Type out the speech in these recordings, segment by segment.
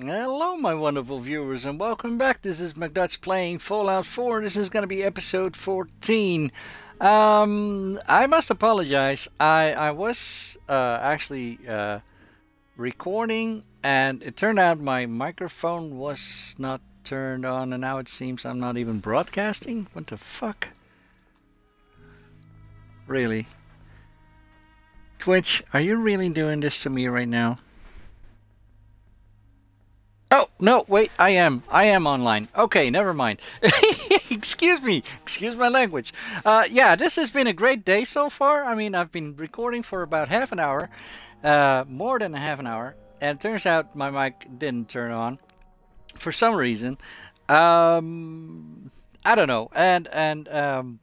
Hello, my wonderful viewers, and welcome back. This is MechDutch playing Fallout 4. This is going to be episode 14. Um, I must apologize. I I was uh, actually uh, recording, and it turned out my microphone was not turned on, and now it seems I'm not even broadcasting. What the fuck? Really? Twitch, are you really doing this to me right now? Oh, no, wait, I am. I am online. Okay, never mind. Excuse me. Excuse my language. Uh, yeah, this has been a great day so far. I mean, I've been recording for about half an hour, uh, more than a half an hour, and turns out my mic didn't turn on for some reason. Um, I don't know. And, and, um,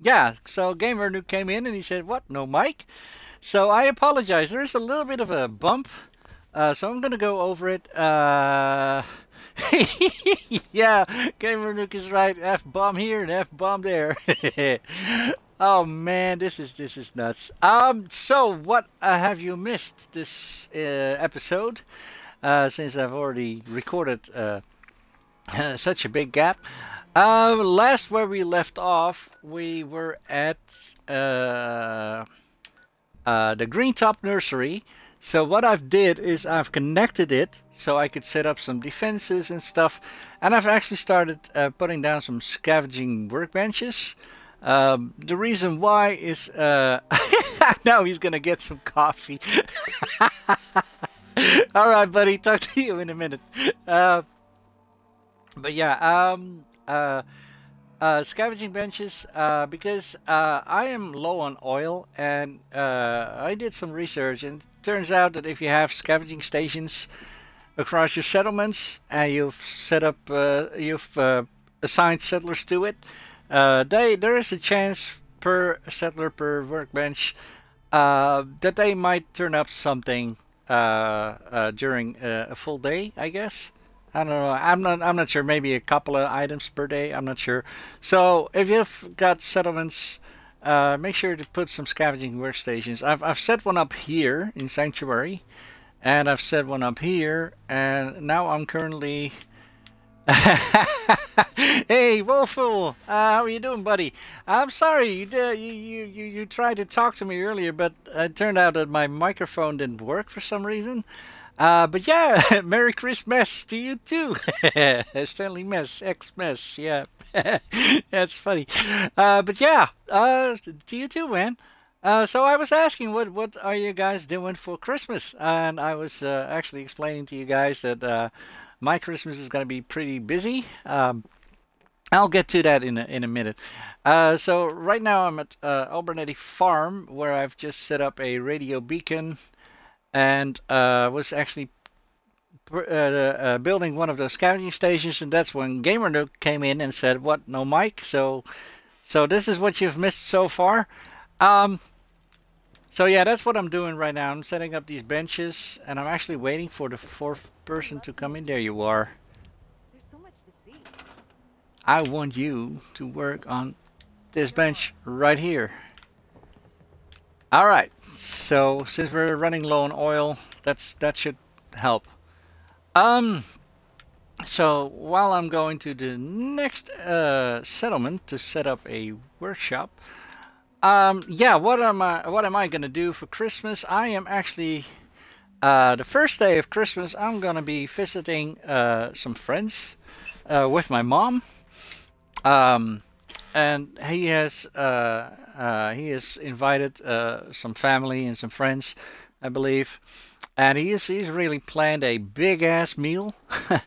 yeah, so Gamer Nuke came in and he said, what, no mic? So I apologize. There's a little bit of a bump uh, so I'm gonna go over it. Uh, yeah, Gamer Nuke is right. F bomb here and F bomb there. oh man, this is this is nuts. Um, so what uh, have you missed this uh, episode? Uh, since I've already recorded uh, such a big gap. Uh, last where we left off, we were at uh, uh, the Green Top Nursery. So what I've did is I've connected it so I could set up some defenses and stuff. And I've actually started uh, putting down some scavenging workbenches. Um, the reason why is uh, now he's gonna get some coffee. All right, buddy. Talk to you in a minute. Uh, but yeah, um, uh, scavenging benches uh, because uh, I am low on oil and uh, I did some research and it turns out that if you have scavenging stations across your settlements and you've set up uh, you've uh, assigned settlers to it they there is a chance per settler per workbench that they might turn up something during a full day I guess I don't know. I'm not. I'm not sure. Maybe a couple of items per day. I'm not sure. So if you've got settlements, uh, make sure to put some scavenging workstations. I've I've set one up here in Sanctuary, and I've set one up here, and now I'm currently. hey, Wolful, uh, how are you doing, buddy? I'm sorry you, you you you tried to talk to me earlier, but it turned out that my microphone didn't work for some reason. Uh, but yeah, Merry Christmas to you too. Stanley Mess, X Mess, yeah. That's funny. Uh, but yeah, uh, to you too, man. Uh, so I was asking, what what are you guys doing for Christmas? And I was uh, actually explaining to you guys that uh, my Christmas is going to be pretty busy. Um, I'll get to that in a, in a minute. Uh, so right now I'm at uh, Abernathy Farm, where I've just set up a radio beacon and uh, was actually uh, uh, building one of the scouting stations, and that's when Gamer Nuke came in and said, "What? No mic?" So, so this is what you've missed so far. Um, so yeah, that's what I'm doing right now. I'm setting up these benches, and I'm actually waiting for the fourth person to come in. There you are. There's so much to see. I want you to work on this bench right here. All right. So since we're running low on oil, that's that should help. Um. So while I'm going to the next uh, settlement to set up a workshop, um, yeah, what am I what am I gonna do for Christmas? I am actually uh, the first day of Christmas. I'm gonna be visiting uh, some friends uh, with my mom. Um, and he has uh, uh, he has invited uh, some family and some friends, I believe, and he's he's really planned a big ass meal.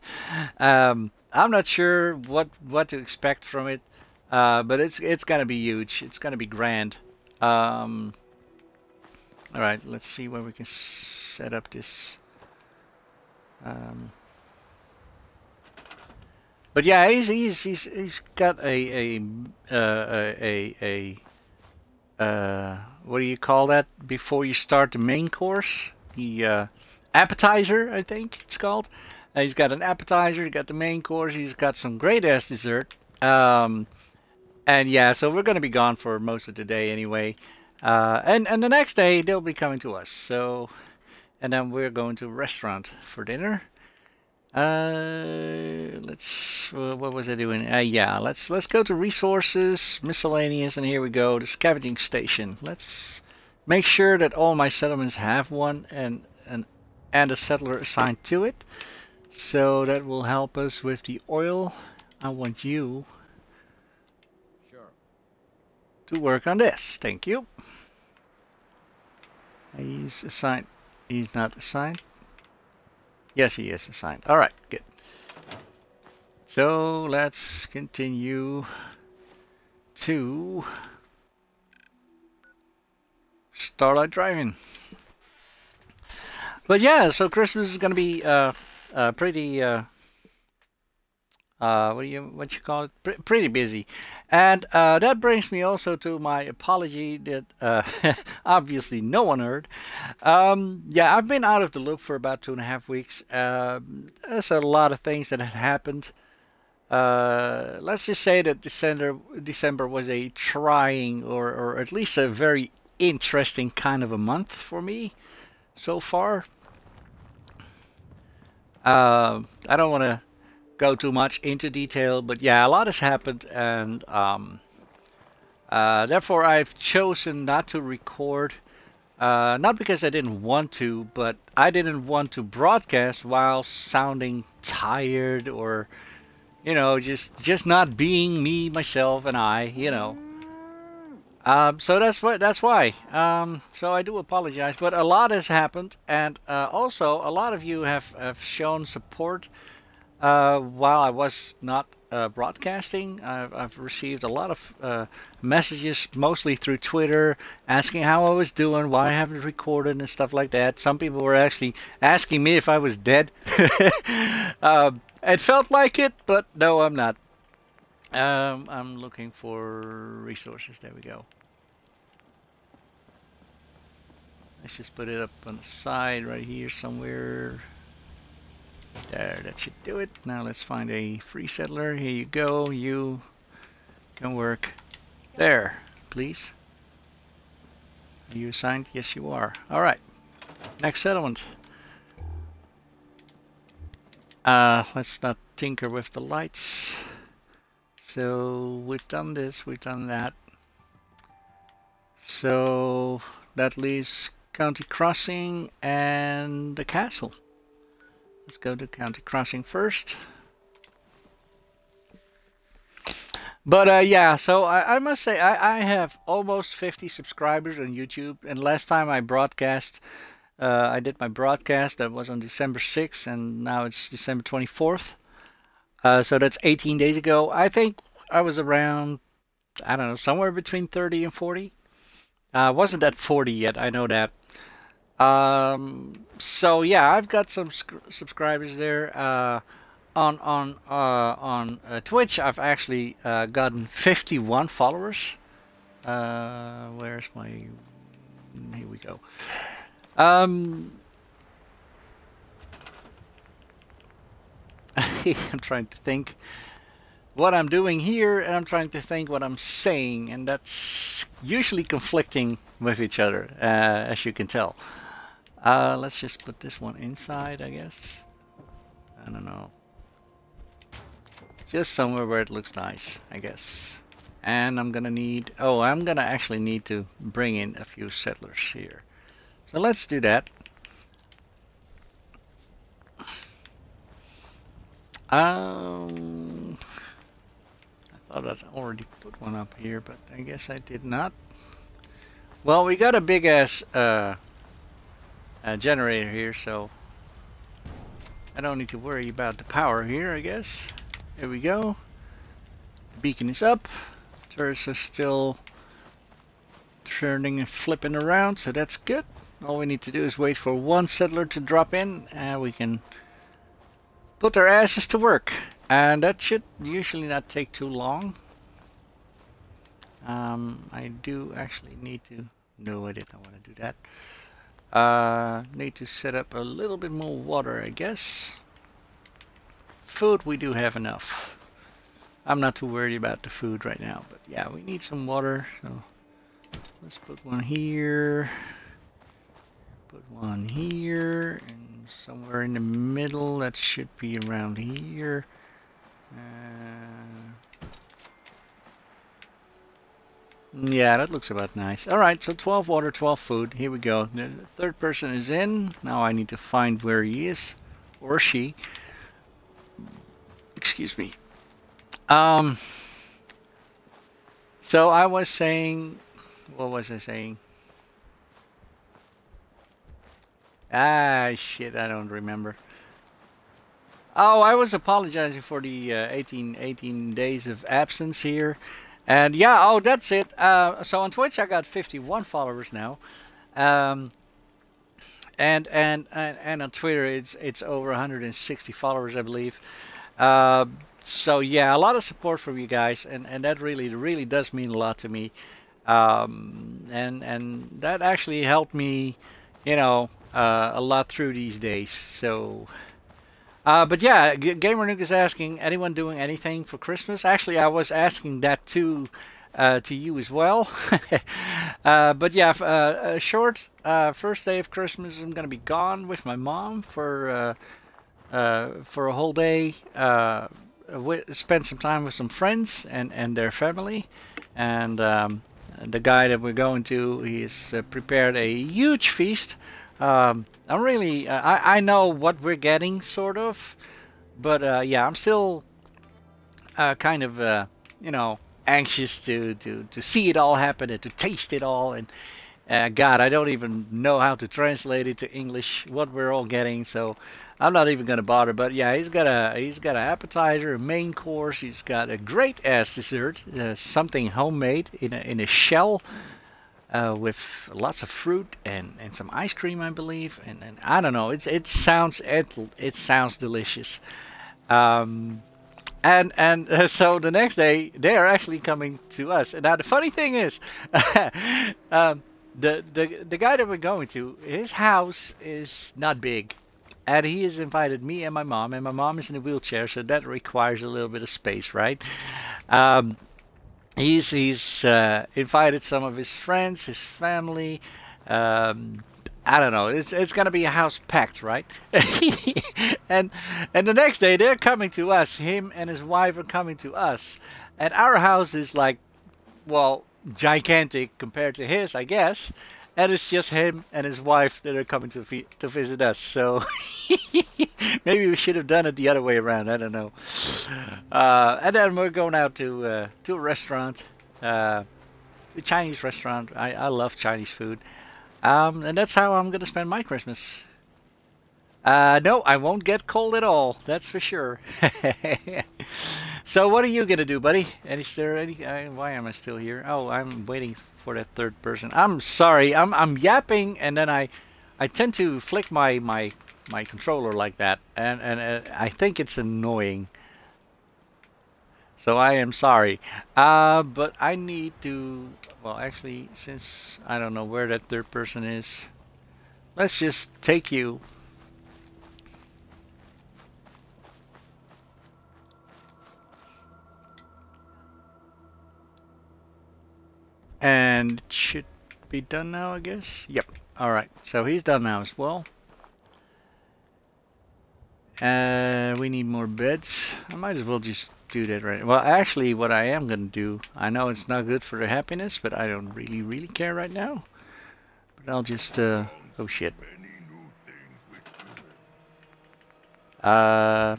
um, I'm not sure what what to expect from it, uh, but it's it's gonna be huge. It's gonna be grand. Um, all right, let's see where we can set up this. Um, but yeah, he's he's he's he's got a a uh, a a, uh, what do you call that before you start the main course? The uh, appetizer, I think it's called. Uh, he's got an appetizer. He's got the main course. He's got some great ass dessert. Um, and yeah, so we're gonna be gone for most of the day anyway. Uh, and and the next day they'll be coming to us. So, and then we're going to a restaurant for dinner. Uh, let's. Uh, what was I doing? Uh, yeah, let's let's go to resources, miscellaneous, and here we go. The scavenging station. Let's make sure that all my settlements have one and and and a settler assigned to it. So that will help us with the oil. I want you Sure. to work on this. Thank you. He's assigned. He's not assigned. Yes, he is assigned. All right, good. So let's continue to Starlight Drive In. But yeah, so Christmas is gonna be uh, uh pretty uh, uh, what do you what you call it? Pre- pretty busy, and uh, that brings me also to my apology that uh, obviously no one heard. Um, yeah, I've been out of the loop for about two and a half weeks. Um there's a lot of things that had happened. Uh, let's just say that December December was a trying or or at least a very interesting kind of a month for me so far. Uh, I don't want to go too much into detail, but yeah, a lot has happened, and um, uh, therefore I've chosen not to record. Uh, not because I didn't want to, but I didn't want to broadcast while sounding tired or, you know, just just not being me, myself, and I, you know. Um, so that's what that's why. Um, so I do apologize, but a lot has happened, and uh, also a lot of you have, have shown support uh, while I was not uh, broadcasting, I've, I've, received a lot of uh, messages, mostly through Twitter, asking how I was doing, why I haven't recorded, and stuff like that. Some people were actually asking me if I was dead. um, it felt like it, but no, I'm not. Um, I'm looking for resources. There we go. Let's just put it up on the side right here somewhere. There, that should do it. Now let's find a free settler. Here you go. You can work there, please. Are you assigned? Yes, you are. All right. Next settlement. Uh, let's not tinker with the lights. So we've done this, we've done that. So that leaves County Crossing and the castle. Let's go to County Crossing first. But uh, yeah, so I, I must say I, I have almost 50 subscribers on YouTube, and last time I broadcast, uh, I did my broadcast that was on December 6th, and now it's December 24th. Uh, so that's 18 days ago. I think I was around, I don't know, somewhere between 30 and 40. Uh, wasn't at 40 yet, I know that. Um, so yeah, I've got some subscribers there. Uh, on on uh, on uh, Twitch, I've actually uh, gotten 51 followers. Uh, where's my? Here we go. Um, I'm trying to think what I'm doing here, and I'm trying to think what I'm saying, and that's usually conflicting with each other, uh, as you can tell. Uh, let's just put this one inside, I guess. I don't know. Just somewhere where it looks nice, I guess. And I'm gonna need, oh, I'm gonna actually need to bring in a few settlers here. So let's do that. Um, I thought I'd already put one up here, but I guess I did not. Well, we got a big ass, uh, uh, generator here, so I don't need to worry about the power here, I guess. There we go. The beacon is up. Turrets are still turning and flipping around, so that's good. All we need to do is wait for one settler to drop in, and we can put our asses to work. And that should usually not take too long. Um, I do actually need to... No, I did not want to do that. Uh, need to set up a little bit more water, I guess. Food, we do have enough. I'm not too worried about the food right now, but yeah, we need some water. So let's put one here. Put one here and somewhere in the middle. That should be around here. Uh, yeah, that looks about nice. Alright, so 12 water, 12 food. Here we go. The third person is in. Now I need to find where he is. Or she. Excuse me. Um... So I was saying... What was I saying? Ah, shit, I don't remember. Oh, I was apologizing for the uh, 18, 18 days of absence here. And yeah, oh, that's it. Uh, so on Twitch, I got 51 followers now. Um, and, and, and, and on Twitter, it's, it's over 160 followers, I believe. Uh, so yeah, a lot of support from you guys. And, and that really, really does mean a lot to me. Um, and, and that actually helped me, you know, uh, a lot through these days. So, uh, but yeah, G Gamer Nuke is asking, anyone doing anything for Christmas? Actually, I was asking that too, uh, to you as well. uh, but yeah, uh, a short uh, first day of Christmas, I'm gonna be gone with my mom for uh, uh, for a whole day. Uh, spend some time with some friends and and their family, and um, the guy that we're going to, he's prepared a huge feast. Um, I'm really, uh, I, I know what we're getting, sort of, but uh, yeah, I'm still uh, kind of, uh, you know, anxious to, to, to see it all happen and to taste it all. And uh, God, I don't even know how to translate it to English what we're all getting, so I'm not even gonna bother. But yeah, he's got a he's got an appetizer, a main course. He's got a great ass dessert, uh, something homemade in a in a shell uh, with lots of fruit and, and some ice cream, I believe. And, and I don't know. It's it sounds it it sounds delicious. Um, and and uh, so the next day they are actually coming to us. Now the funny thing is, um, the the the guy that we're going to, his house is not big. And he has invited me and my mom, and my mom is in a wheelchair, so that requires a little bit of space, right? Um, he's he's uh, invited some of his friends, his family. Um, I don't know. It's it's gonna be a house packed, right? and and the next day they're coming to us. Him and his wife are coming to us, and our house is like, well, gigantic compared to his, I guess. And it's just him and his wife that are coming to to visit us. So maybe we should have done it the other way around. I don't know. Uh, and then we're going out to uh, to a restaurant, uh, a Chinese restaurant. I, I love Chinese food, um, and that's how I'm gonna spend my Christmas. Uh, no, I won't get cold at all. That's for sure. so, what are you gonna do, buddy? Is there any? Why am I still here? Oh, I'm waiting for that third person. I'm sorry. I'm I'm yapping, and then I, I tend to flick my my my controller like that, and and uh, I think it's annoying. So I am sorry. Uh, but I need to. Well, actually, since I don't know where that third person is, let's just take you And it should be done now, I guess. Yep. Alright, so he's done now as well. Uh, we need more beds. I might as well just do that right Well, actually, what I am going to do, I know it's not good for the happiness, but I don't really, really care right now. But I'll just, uh, oh shit. Uh,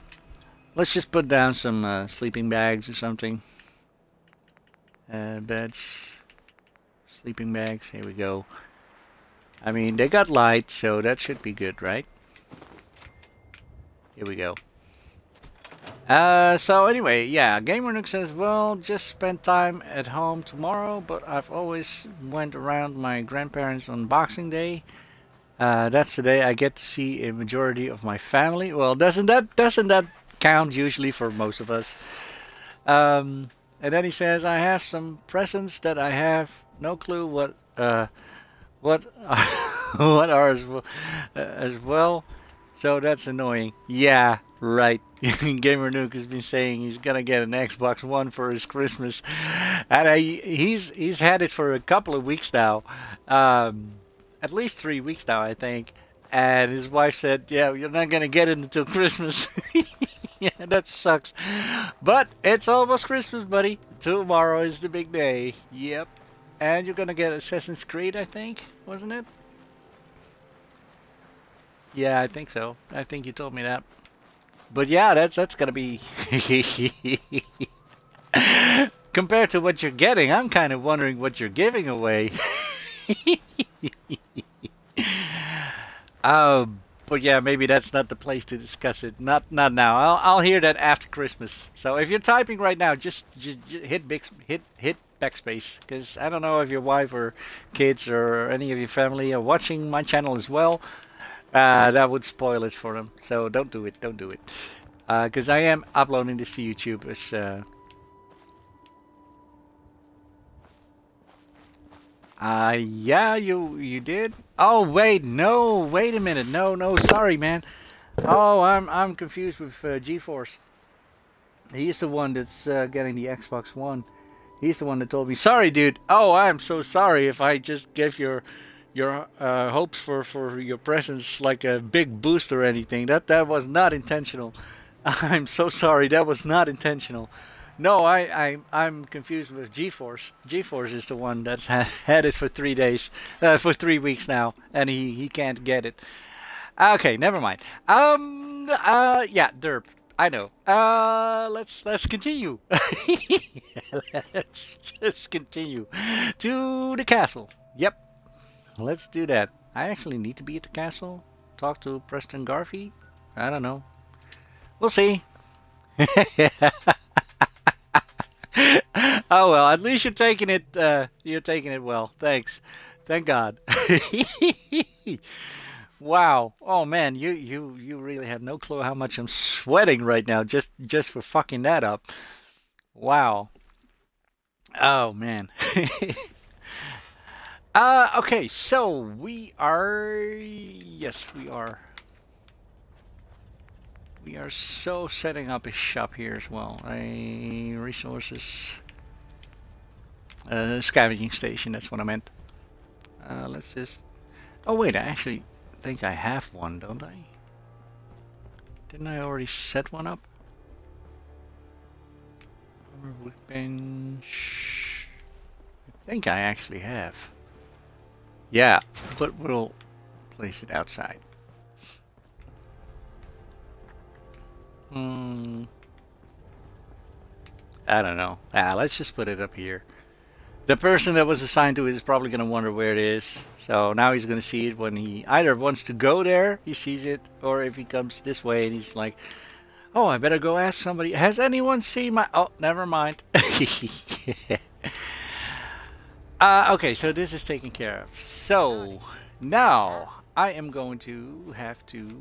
let's just put down some uh, sleeping bags or something. Uh, beds sleeping bags. Here we go. I mean, they got light, so that should be good, right? Here we go. Uh, so anyway, yeah, Gamer Nuke says, well, just spend time at home tomorrow, but I've always went around my grandparents on Boxing Day. Uh, that's the day I get to see a majority of my family. Well, doesn't that doesn't that count usually for most of us? Um, and then he says, I have some presents that I have no clue what uh, what what are as well, uh, as well. So that's annoying. Yeah, right. Gamer Nuke has been saying he's gonna get an Xbox One for his Christmas, and I, he's he's had it for a couple of weeks now, um, at least three weeks now, I think. and his wife said, "Yeah, you're not gonna get it until Christmas." yeah, that sucks. But it's almost Christmas, buddy. Tomorrow is the big day. Yep. And you're gonna get Assassin's Creed, I think, wasn't it? Yeah, I think so. I think you told me that. But yeah, that's that's gonna be compared to what you're getting. I'm kind of wondering what you're giving away. um, but yeah, maybe that's not the place to discuss it. Not not now. I'll I'll hear that after Christmas. So if you're typing right now, just, hit big hit hit backspace because I don't know if your wife or kids or any of your family are watching my channel as well. Uh, that would spoil it for them. So don't do it. Don't do it. Because uh, I am uploading this to YouTube as. Uh, uh, yeah, you you did. Oh wait, no, wait a minute, no, no, sorry, man. Oh, I'm I'm confused with uh, GeForce. He's the one that's uh, getting the Xbox One. He's the one that told me, "Sorry, dude. Oh, I'm so sorry if I just gave your your uh, hopes for, for your presence like a big boost or anything. That that was not intentional. I'm so sorry. That was not intentional. No, I, I I'm confused with GeForce. GeForce is the one that's had it for three days, uh, for three weeks now, and he, he can't get it. Okay, never mind. Um, uh, yeah, derp. I know. Uh, let's let's continue. let's just continue to the castle. Yep, Let's do that. I actually need to be at the castle. Talk to Preston Garvey. I don't know. We'll see. oh well, at least you're taking it. Uh, you're taking it well. Thanks. Thank God. wow. Oh man, you you you really have no clue how much I'm sweating right now just just for fucking that up. Wow. Oh man. Uh, okay, so we are, yes, we are, we are so setting up a shop here as well. A resources, uh, scavenging station, that's what I meant. Uh, let's just, oh wait, actually think I have one, don't I? Didn't I already set one up? Workbench, I think I actually have. Yeah, but we'll place it outside. Hmm. I don't know. Ah, let's just put it up here. The person that was assigned to it is probably going to wonder where it is. So now he's going to see it when he either wants to go there, he sees it, or if he comes this way and he's like, oh, I better go ask somebody. Has anyone seen my... Oh, never mind. Uh, okay, so this is taken care of. So, now I am going to have to...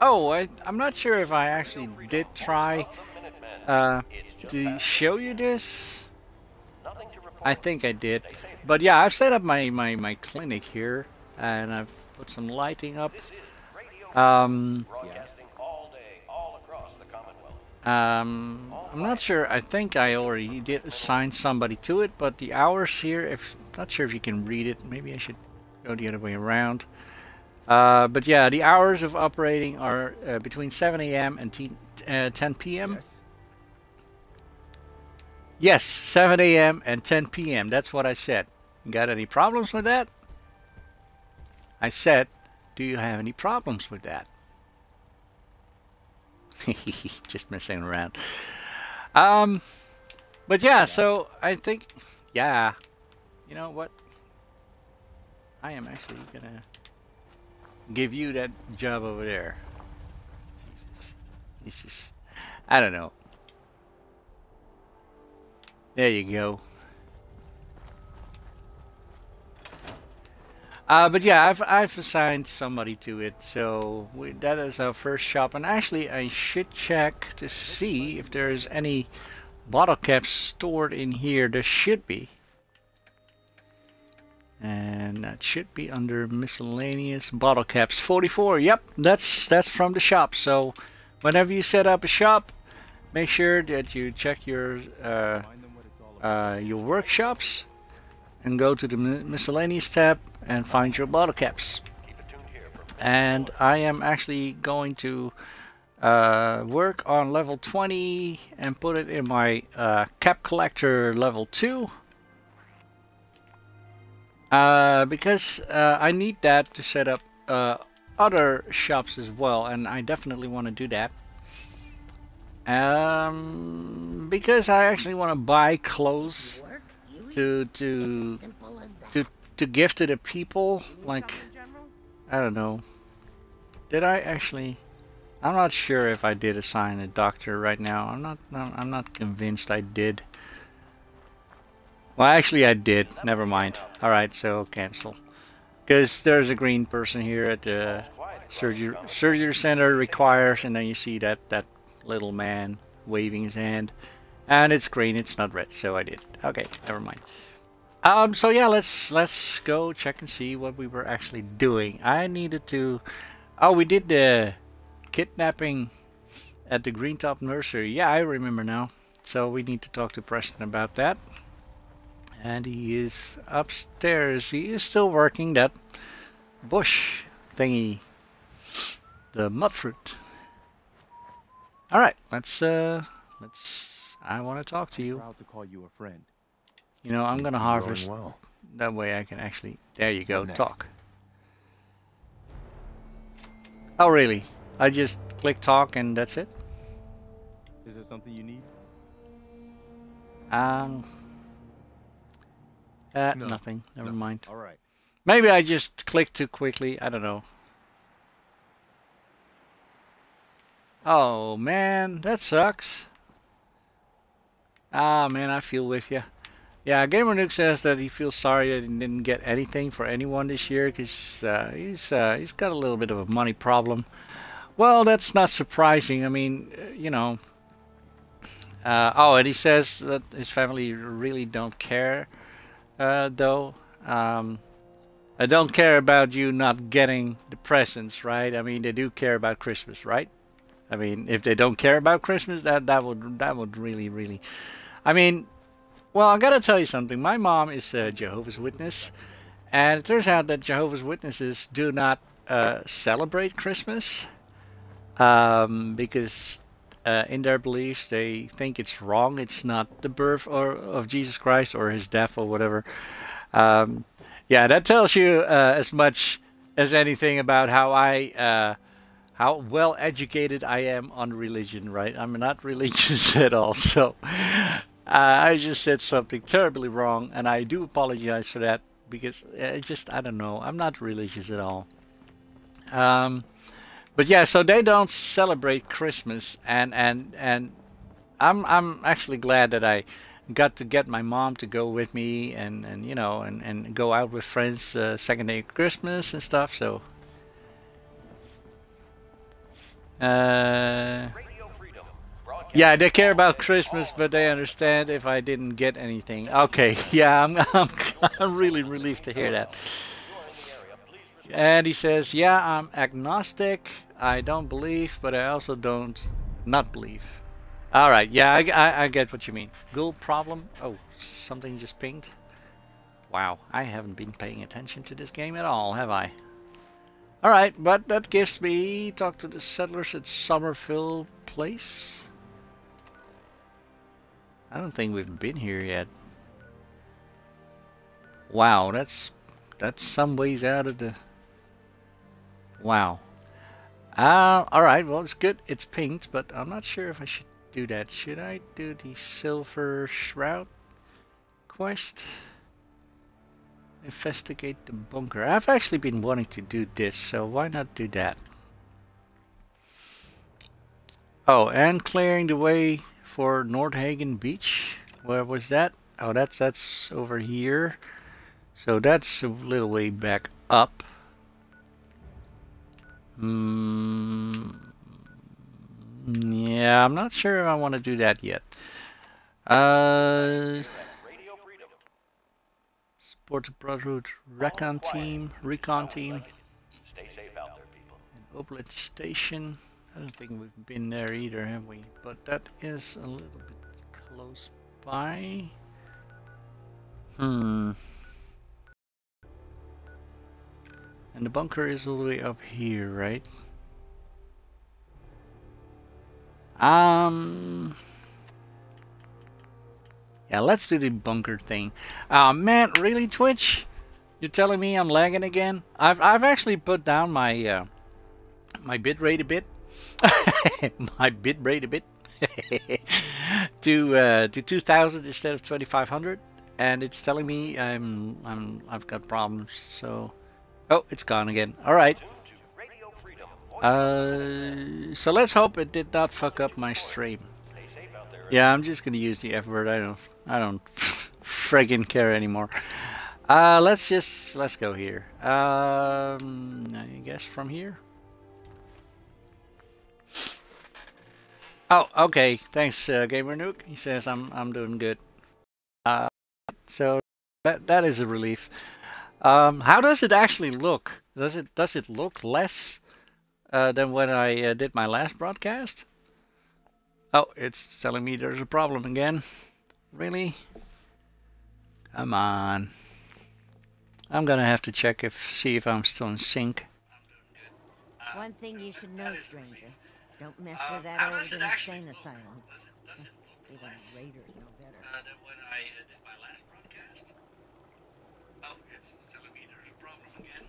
Oh, I, am not sure if I actually did try uh, to show you this. I think I did. But yeah, I've set up my, my, my clinic here, and I've put some lighting up. Um, um, I'm not sure. I think I already did assign somebody to it, but the hours here, if not sure if you can read it. Maybe I should go the other way around. Uh, but yeah, the hours of operating are uh, between 7 a.m. and uh, 10 p.m. Yes. Yes, 7 a.m. and 10 p.m. That's what I said. got any problems with that? I said, do you have any problems with that? Just messing around. Um, but yeah, so I think, yeah, you know what? I am actually gonna give you that job over there. Jesus, it's just, I don't know. There you go. Uh, but yeah, I've I've assigned somebody to it, so we, that is our first shop. And actually, I should check to see if there is any bottle caps stored in here. There should be, and that should be under miscellaneous bottle caps. 44. Yep, that's that's from the shop. So whenever you set up a shop, make sure that you check your uh, uh, your workshops and go to the miscellaneous tab and find your bottle caps. and I am actually going to uh, work on level 20 and put it in my uh, cap collector level 2 uh, because uh, I need that to set up uh, other shops as well and I definitely want to do that um, because I actually want to buy clothes to to to to give to the people like I don't know. Did I actually I'm not sure if I did assign a doctor right now. I'm not I'm not convinced I did. Well actually I did. Never mind. Alright so cancel. Because there's a green person here at the surgery surgery center requires and then you see that that little man waving his hand. And it's green it's not red so I did. Okay never mind. Um so yeah let's let's go check and see what we were actually doing. I needed to oh we did the kidnapping at the Green Top Nursery. Yeah I remember now. So we need to talk to Preston about that. And he is upstairs. He is still working that bush thingy the mutfruit all right, let's uh, let's. I want to talk to you. Proud to call you a friend. You know, I'm gonna harvest. Well. That way, I can actually. There you go. Talk. Oh really? I just click talk and that's it. Is there something you need? Um. Uh, No. nothing. Never No. mind. All right. Maybe I just clicked too quickly. I don't know. Oh man, that sucks. Ah man, I feel with you. Yeah, Gamer Nuke says that he feels sorry that he didn't get anything for anyone this year because uh, he's uh, he's got a little bit of a money problem. Well, that's not surprising. I mean, uh, you know. Uh, oh, and he says that his family really don't care, uh, though. Um, I don't care about you not getting the presents, right? I mean, they do care about Christmas, right? I mean, if they don't care about Christmas, that that would that would really really. I mean, well, I gotta tell you something. My mom is a Jehovah's Witness, and it turns out that Jehovah's Witnesses do not uh, celebrate Christmas um, because uh, in their beliefs they think it's wrong. It's not the birth or of Jesus Christ or his death or whatever. Um, yeah, that tells you uh, as much as anything about how I. Uh, how well educated I am on religion, right? I'm not religious at all, so uh, I just said something terribly wrong, and I do apologize for that because I just I don't know. I'm not religious at all. Um, but yeah, so they don't celebrate Christmas, and and and I'm I'm actually glad that I got to get my mom to go with me, and and you know, and and go out with friends uh, second day of Christmas and stuff. So Uh, yeah, they care about Christmas, but they understand if I didn't get anything. Okay, yeah, I'm, I'm, I'm really relieved to hear that. And he says, yeah, I'm agnostic. I don't believe, but I also don't not believe. All right, yeah, I, I, I get what you mean. Ghoul problem? Oh, something just pinged. Wow, I haven't been paying attention to this game at all, have I? Alright, but that gives me talk to the settlers at Somerville Place. I don't think we've been here yet. Wow, that's that's some ways out of the Wow. Uh, alright, well it's good. It's pinked, but I'm not sure if I should do that. Should I do the Silver Shroud quest? Investigate the bunker. I've actually been wanting to do this, so why not do that? Oh, and clearing the way for Nordhagen Beach. Where was that? Oh, that's that's over here. So that's a little way back up. Hmm. Yeah, I'm not sure if I want to do that yet. Uh. Support the Brotherhood Recon team, recon team. Stay safe out there, people. Andrew Station. I don't think we've been there either, have we? But that is a little bit close by. Hmm. And the bunker is all the way up here, right? Um. Yeah, let's do the bunker thing. Uh, man, really, Twitch? You're telling me I'm lagging again? I've I've actually put down my uh, my bit rate a bit. my bit rate a bit to uh, to 2,000 instead of 2,500, and it's telling me I'm I'm I've got problems. So, oh, it's gone again. All right. Uh, so let's hope it did not fuck up my stream. Yeah, I'm just gonna use the F word. I don't, I don't friggin' care anymore. Uh, let's just let's go here. Um, I guess from here. Oh, okay. Thanks, uh, Gamer Nuke. He says I'm I'm doing good. Uh, so that that is a relief. Um, how does it actually look? Does it does it look less uh, than when I uh, did my last broadcast? Oh, it's telling me there's a problem again. Really? Come on. I'm gonna have to check if see if I'm still in sync. One thing you should know, stranger. Don't mess Uh, with that how old does it actually insane asylum. Even raiders know better. than when I did my last broadcast. Oh, it's telling me there's a problem again.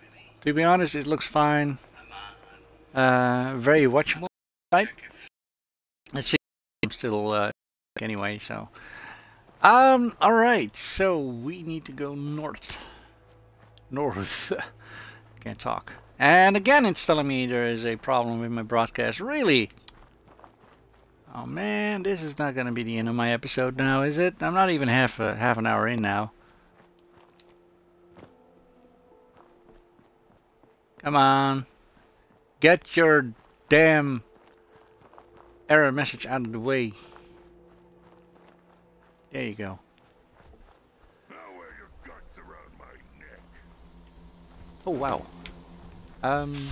Really? To be honest, it looks fine. Uh, very watchable, right? Let's see. I'm still uh, anyway, so. Um. All right. So we need to go north. North. Can't talk. And again, it's telling me there is a problem with my broadcast. Really? Oh man, this is not going to be the end of my episode now, is it? I'm not even half a, half an hour in now. Come on. Get your damn error message out of the way. There you go. Oh wow. Um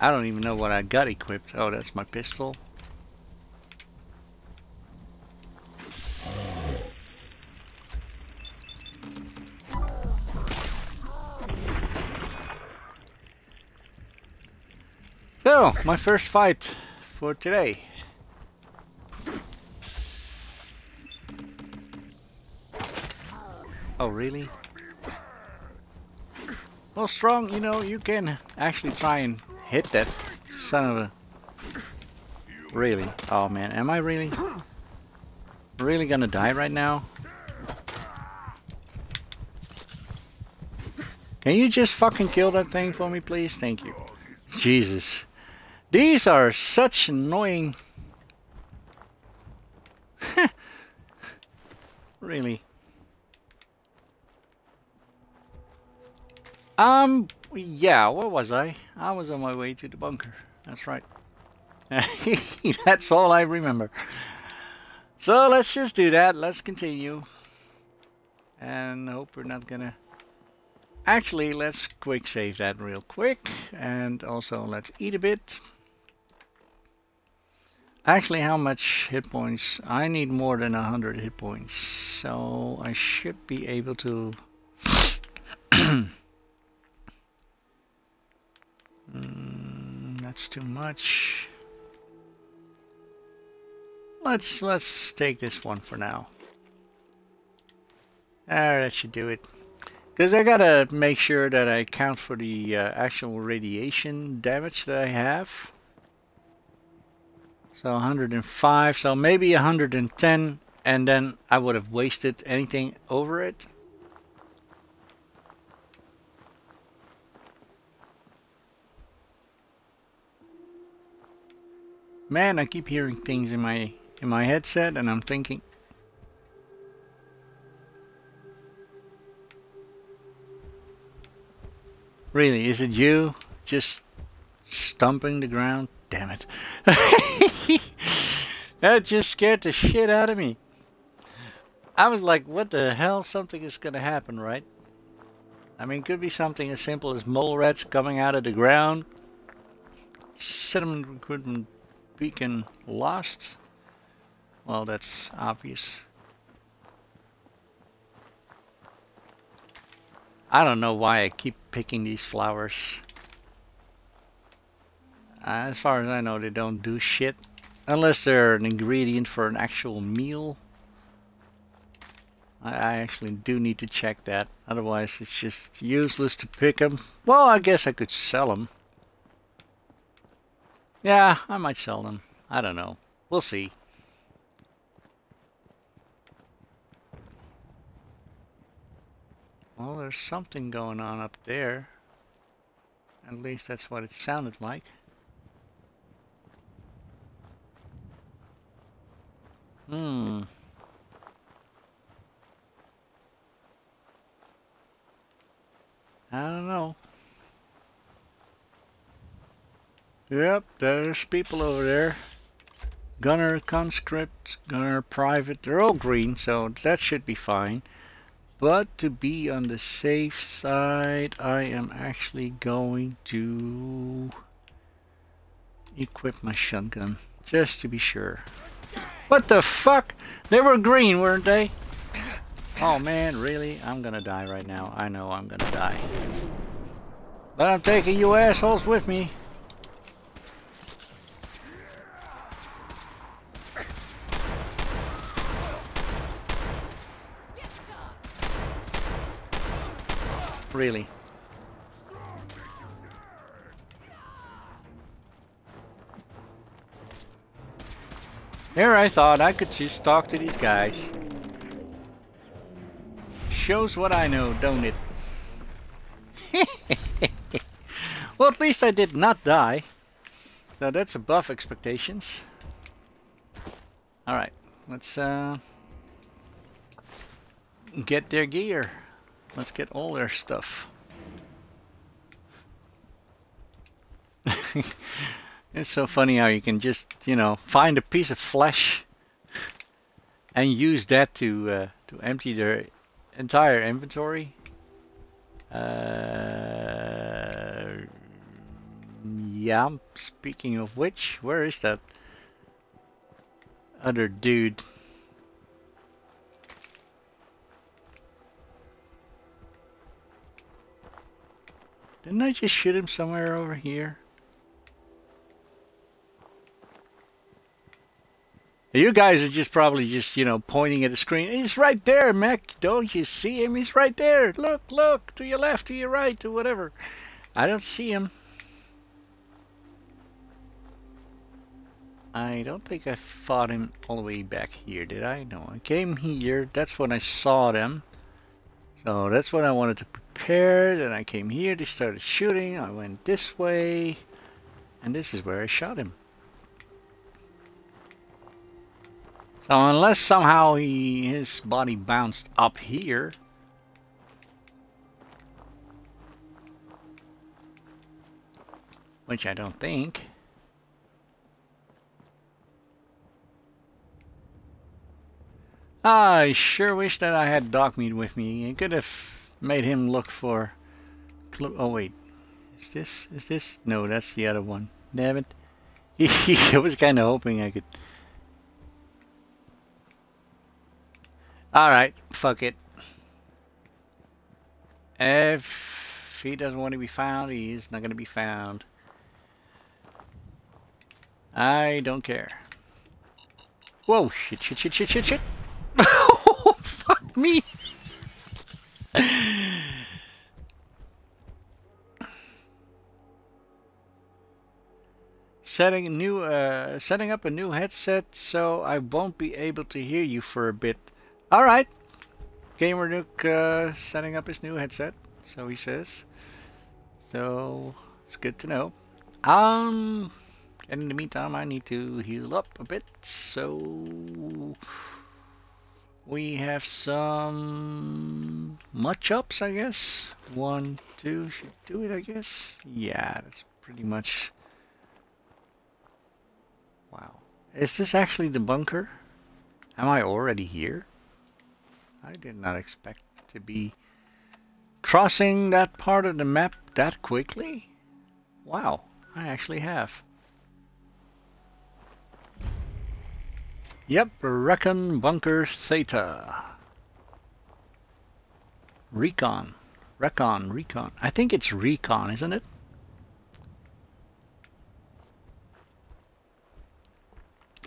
I don't even know what I got equipped. Oh, that's my pistol. So, my first fight for today. Oh, really? Well, strong, you know, you can actually try and hit that son of a... Really? Oh, man. Am I really? Really gonna die right now? Can you just fucking kill that thing for me, please? Thank you. Jesus. These are such annoying... really. Um, yeah, where was I? I was on my way to the bunker. That's right. That's all I remember. So let's just do that. Let's continue. And hope we're not gonna... Actually, let's quick save that real quick. And also, let's eat a bit. Actually, how much hit points? I need more than 100 hit points. So I should be able to... that's too much. Let's let's take this one for now. Ah, that should do it. Because I gotta make sure that I count for the uh, actual radiation damage that I have. So 105, so maybe 110, and then I would have wasted anything over it. Man, I keep hearing things in my in my headset and I'm thinking Really, is it you just stumping the ground? Damn it. that just scared the shit out of me. I was like, what the hell? Something is gonna happen, right? I mean, could be something as simple as mole rats coming out of the ground. Settlement recruitment beacon lost? Well, that's obvious. I don't know why I keep picking these flowers. Uh, as far as I know, they don't do shit. Unless they're an ingredient for an actual meal. I, I actually do need to check that. Otherwise, it's just useless to pick them. Well, I guess I could sell them. Yeah, I might sell them. I don't know. We'll see. Well, there's something going on up there. At least that's what it sounded like. Hmm. I don't know. Yep, there's people over there. Gunner, conscript, gunner, private, they're all green, so that should be fine. But to be on the safe side, I am actually going to equip my shotgun, just to be sure. What the fuck? They were green, weren't they? Oh man, really? I'm gonna die right now. I know I'm gonna die. But I'm taking you assholes with me. Really. Here I thought I could just talk to these guys. Shows what I know, don't it? well, at least I did not die. Now that's above expectations. Alright, let's uh, get their gear. Let's get all their stuff. it's so funny how you can just, you know, find a piece of flesh and use that to uh, to empty their entire inventory. Uh, yeah, speaking of which, where is that other dude? Didn't I just shoot him somewhere over here? You guys are just probably just, you know, pointing at the screen. He's right there, Mac. Don't you see him? He's right there. Look, look. To your left, to your right, to whatever. I don't see him. I don't think I fought him all the way back here, did I? No, I came here. That's when I saw them. So that's what I wanted to prepare. Then I came here, they started shooting. I went this way. And this is where I shot him. So unless somehow he his body bounced up here. Which I don't think. I sure wish that I had Dogmeat with me. It could have made him look for... Oh wait, is this, is this? No, that's the other one. Damn it. I was kind of hoping I could... Alright, fuck it. If he doesn't want to be found, he's not going to be found. I don't care. Whoa, shit, shit, shit, shit, shit, shit. oh, fuck me. setting new uh, setting up a new headset so I won't be able to hear you for a bit. All right, Gamer Nuke uh, setting up his new headset, so he says. So it's good to know. Um, and in the meantime, I need to heal up a bit. So we have some much ups, I guess. One, two should do it, I guess. Yeah, that's pretty much. Wow, is this actually the bunker? Am I already here? I did not expect to be crossing that part of the map that quickly. Wow, I actually have. Yep, Recon Bunker Theta. Recon. Recon, recon. I think it's recon, isn't it?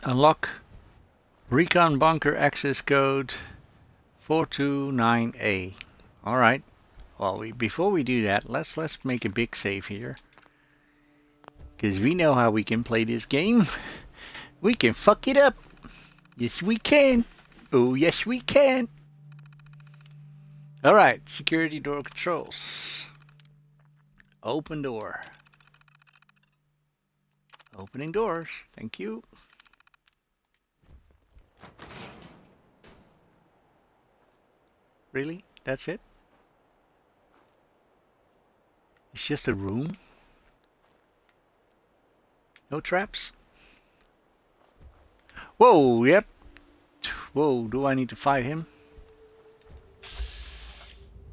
Unlock recon bunker access code 429A. All right. Well, we, before we do that, let's let's make a big save here. Because we know how we can play this game. We can fuck it up. Yes, we can. Oh, yes, we can. All right, security door controls. Open door. Opening doors. Thank you. Really? That's it? It's just a room? No traps? Whoa, yep. Whoa, do I need to fight him?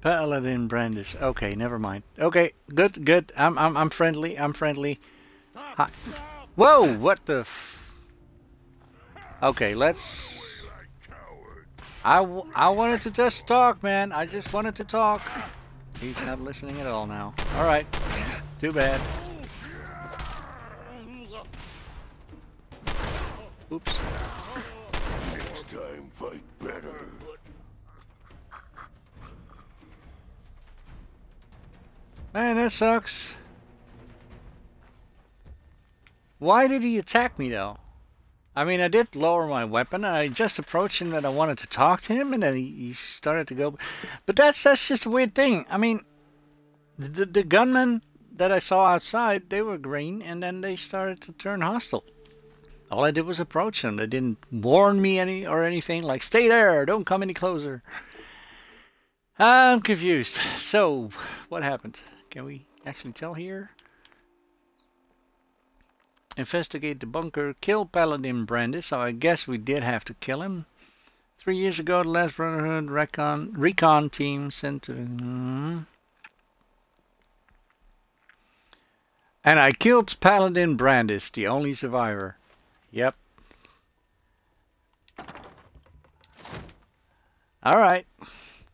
Paladin Brandis. Okay, never mind. Okay, good, good. I'm, I'm, I'm friendly. I'm friendly. Hi. Whoa, what the? okay, let's. I, I wanted to just talk, man. I just wanted to talk. He's not listening at all now. All right, too bad. Oops. Next time, fight better. Man, that sucks. Why did he attack me, though? I mean, I did lower my weapon. I just approached him that I wanted to talk to him, and then he, he started to go. But that's that's just a weird thing. I mean, the the gunmen that I saw outside, they were green, and then they started to turn hostile. All I did was approach them. They didn't warn me any or anything like "Stay there, don't come any closer." I'm confused. So, what happened? Can we actually tell here? Investigate the bunker, kill Paladin Brandis, so I guess we did have to kill him. Three years ago, the last Brotherhood recon, recon team sent to... Hmm. And I killed Paladin Brandis, the only survivor. Yep. Alright.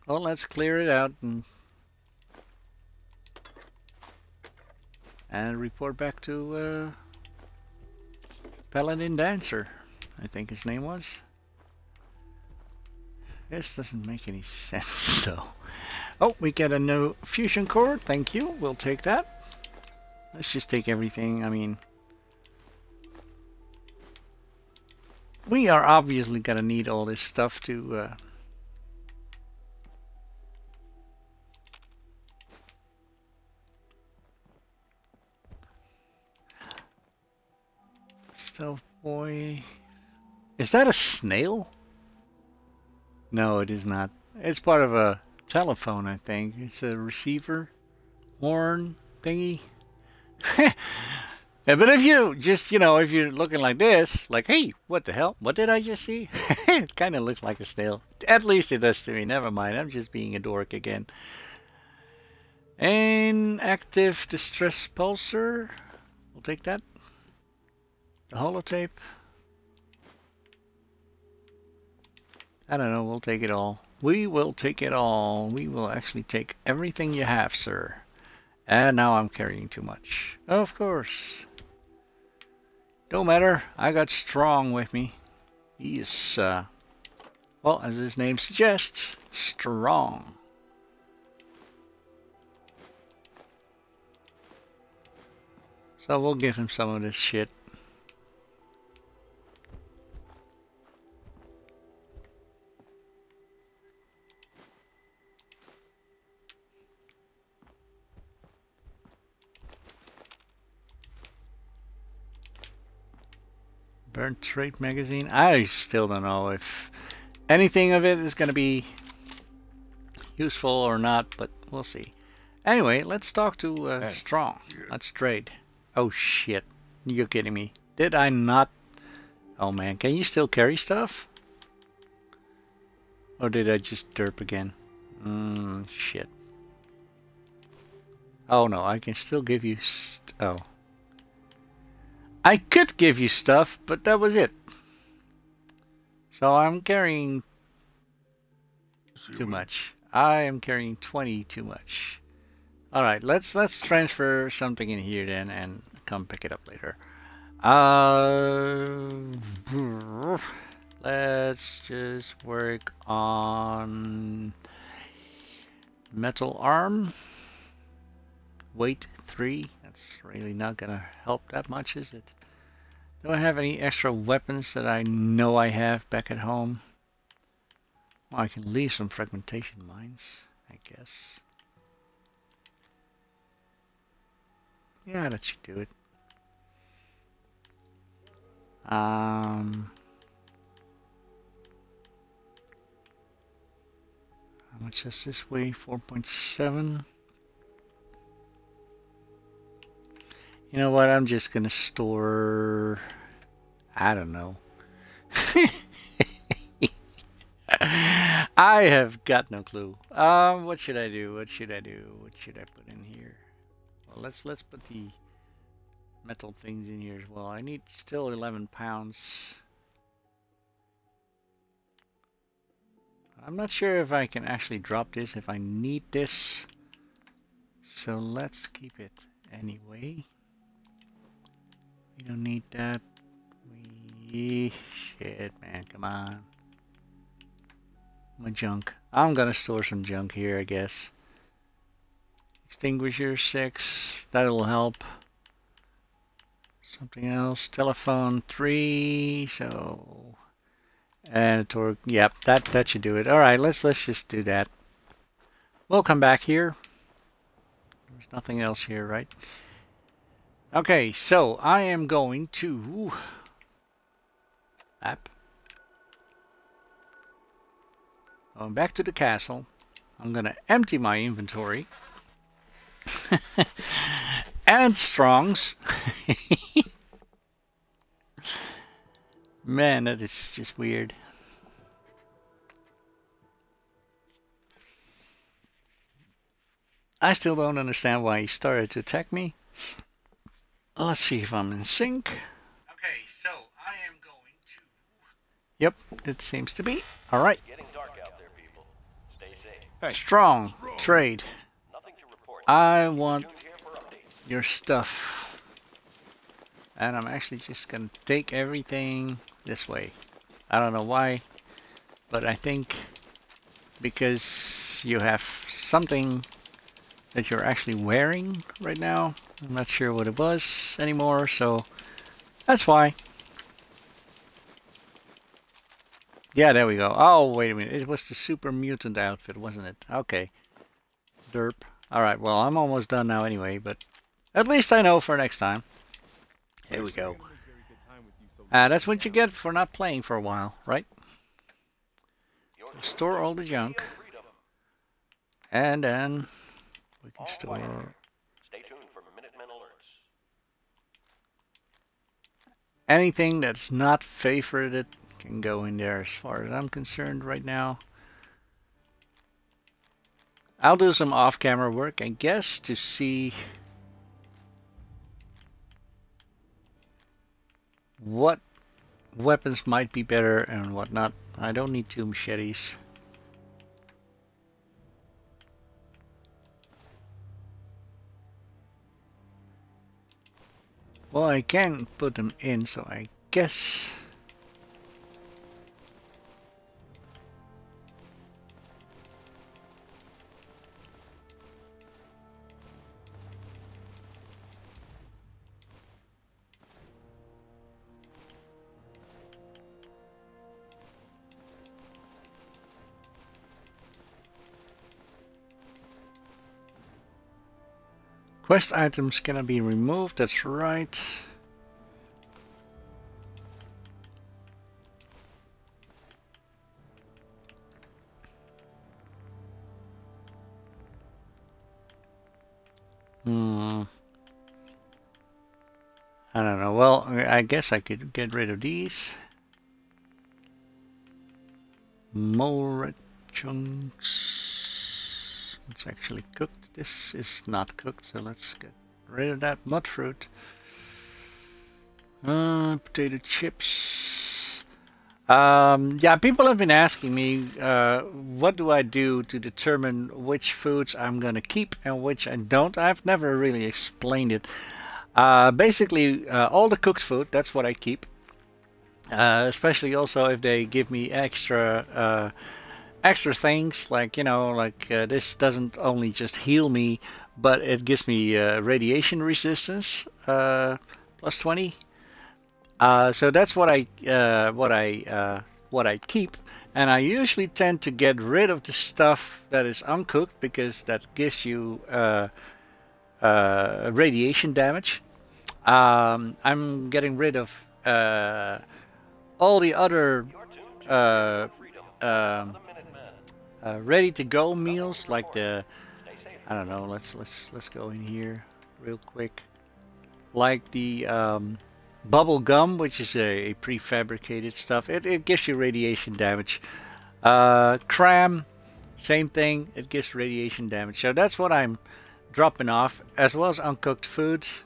Well, let's clear it out and and report back to uh, Paladin Dancer, I think his name was. This doesn't make any sense, though. Oh, we get a new fusion core. Thank you. We'll take that. Let's just take everything. I mean, we are obviously gonna need all this stuff to uh, Stealth boy. Is that a snail? No, it is not. It's part of a telephone, I think. It's a receiver horn thingy. yeah, but if you just, you know, if you're looking like this, like, hey, what the hell? What did I just see? it kind of looks like a snail. At least it does to me. Never mind. I'm just being a dork again. An active distress pulser. We'll take that. The holotape. I don't know, we'll take it all. We will take it all. We will actually take everything you have, sir. And now I'm carrying too much. Of course. Don't matter. I got Strong with me. He is, uh, well, as his name suggests, strong. So we'll give him some of this shit. Burnt Trade Magazine. I still don't know if anything of it is going to be useful or not, but we'll see. Anyway, let's talk to uh, Strong. Let's trade. Oh shit. You're kidding me. Did I not? Oh man, can you still carry stuff? Or did I just derp again? Mmm, shit. Oh no, I can still give you... oh. I could give you stuff, but that was it. So I'm carrying too much. I am carrying 20 too much. All right, let's let's transfer something in here then and come pick it up later. Uh, let's just work on metal arm. Weight three. That's really not gonna help that much, is it? Do I have any extra weapons that I know I have back at home? Well, I can leave some fragmentation mines, I guess. Yeah, that should do it. Um, how much is this weigh? 4.7. You know what? I'm just gonna store. I don't know. I have got no clue. Um, what should I do? What should I do? What should I put in here? Well, let's let's put the metal things in here as well. I need still 11 pounds. I'm not sure if I can actually drop this if I need this. So let's keep it anyway. We don't need that. We shit man, come on. My junk. I'm gonna store some junk here, I guess. Extinguisher 6, that'll help. Something else, telephone 3, so... And a torque, yep, that, that should do it. Alright, let's, let's just do that. We'll come back here. There's nothing else here, right? Okay, so I am going to... App. Going back to the castle. I'm going to empty my inventory. and Strongs. Man, that is just weird. I still don't understand why he started to attack me. Let's see if I'm in sync. Okay, so I am going to... Yep, it seems to be. Alright. Getting dark out there, people. Stay safe. Hey. Strong. Trade. Nothing to report. I want Tuned here for updates. your stuff. And I'm actually just gonna take everything this way. I don't know why, but I think because you have something that you're actually wearing right now. I'm not sure what it was anymore, so that's why. Yeah, there we go. Oh, wait a minute. It was the super mutant outfit, wasn't it? Okay. Derp. Alright, well, I'm almost done now anyway, but at least I know for next time. Here we go. Uh, that's what you get for not playing for a while, right? Store all the junk, and then we can store... Anything that's not favorited can go in there as far as I'm concerned right now. I'll do some off-camera work, I guess, to see what weapons might be better and what not. I don't need two machetes. Well, I can put them in, so I guess... Quest items cannot be removed, that's right. Hmm. I don't know. Well, I guess I could get rid of these. More chunks. It's actually cooked. This is not cooked, so let's get rid of that mutfruit. Uh, potato chips. Um, yeah, people have been asking me, uh, what do I do to determine which foods I'm gonna keep and which I don't? I've never really explained it. Uh, basically, uh, all the cooked food, that's what I keep. Uh, especially also if they give me extra, uh, extra things, like, you know, like uh, this doesn't only just heal me, but it gives me uh, radiation resistance, uh, plus 20. Uh, so that's what I uh, what I what I keep, and I usually tend to get rid of the stuff that is uncooked because that gives you radiation damage. Um, I'm getting rid of all the other uh, um, uh, ready-to-go meals, like the I don't know. Let's let's let's go in here real quick, like the um, bubble gum, which is a, a prefabricated stuff. It, it gives you radiation damage. Uh, cram, same thing. It gives radiation damage. So that's what I'm dropping off, as well as uncooked foods,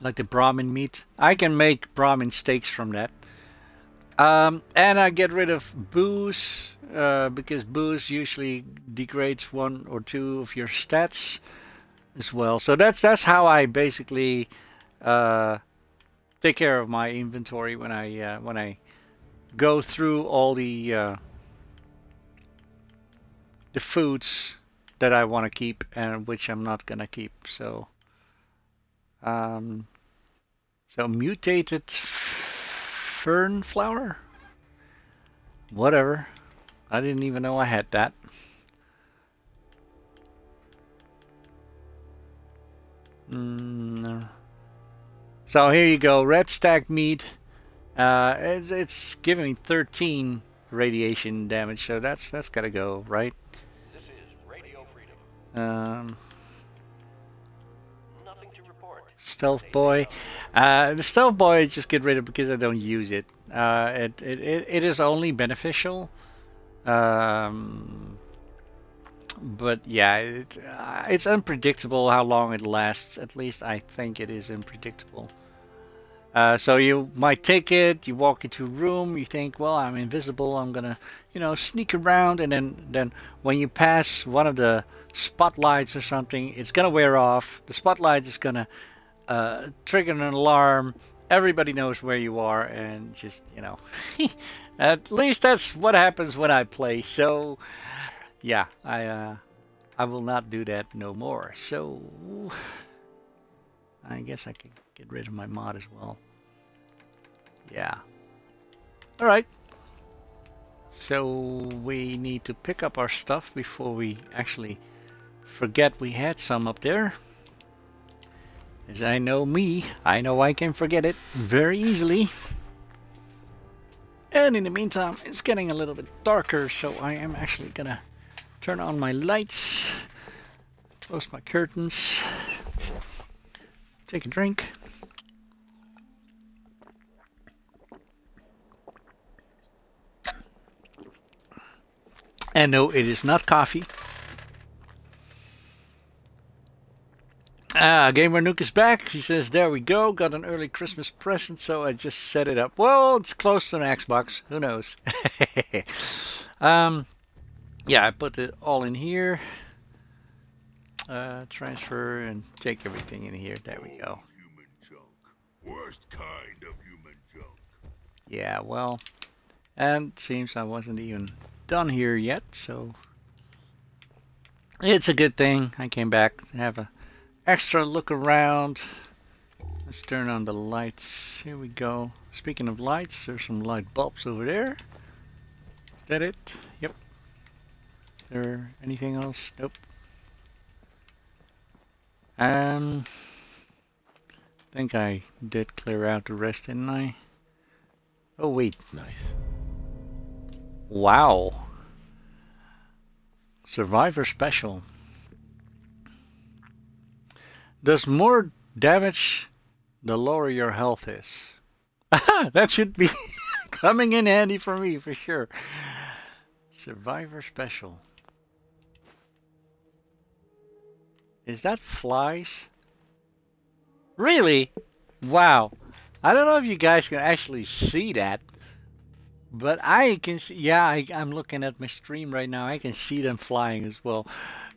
like the Brahmin meat. I can make Brahmin steaks from that. Um, and I get rid of booze, uh, because booze usually degrades one or two of your stats as well. So that's that's how I basically uh, take care of my inventory when I uh, when I go through all the uh, the foods that I want to keep and which I'm not gonna keep. So um, so mutated fern flower, whatever. I didn't even know I had that. Mm, no. So here you go, radstag meat. Uh, it's, it's giving me 13 radiation damage, so that's that's gotta go, right? This is Radio Freedom. Um, stealth boy. Uh, the stealth boy, just get rid of because I don't use it. Uh, it, it, it it is only beneficial. Um, but yeah, it, uh, it's unpredictable how long it lasts. At least I think it is unpredictable. Uh, so you might take it, you walk into a room, you think, well, I'm invisible, I'm gonna, you know, sneak around, and then, then when you pass one of the spotlights or something, it's gonna wear off. The spotlight is gonna uh, trigger an alarm. Everybody knows where you are, and just, you know, at least that's what happens when I play. So, yeah, I, uh, I will not do that no more. So, I guess I could get rid of my mod as well. Yeah. Alright. So we need to pick up our stuff before we actually forget we had some up there. As I know me, I know I can forget it very easily. And in the meantime, it's getting a little bit darker, so I am actually gonna turn on my lights, close my curtains, take a drink. And no, it is not coffee. Ah, Gamer Nuke is back. He says, there we go. Got an early Christmas present, so I just set it up. Well, it's close to an Xbox. Who knows? um, yeah, I put it all in here. Uh, transfer and take everything in here. There we go. Human junk. Worst kind of human junk. Yeah, well, and seems I wasn't even done here yet, so it's a good thing I came back to have a extra look around. Let's turn on the lights. Here we go. Speaking of lights, there's some light bulbs over there. Is that it? Yep. Is there anything else? Nope. Um, I think I did clear out the rest, didn't I? Oh wait, Nice. Wow. Survivor Special. Does more damage the lower your health is. that should be coming in handy for me for sure. Survivor Special. Is that flies? Really? Wow. I don't know if you guys can actually see that. But I can see, yeah, I, I'm looking at my stream right now. I can see them flying as well.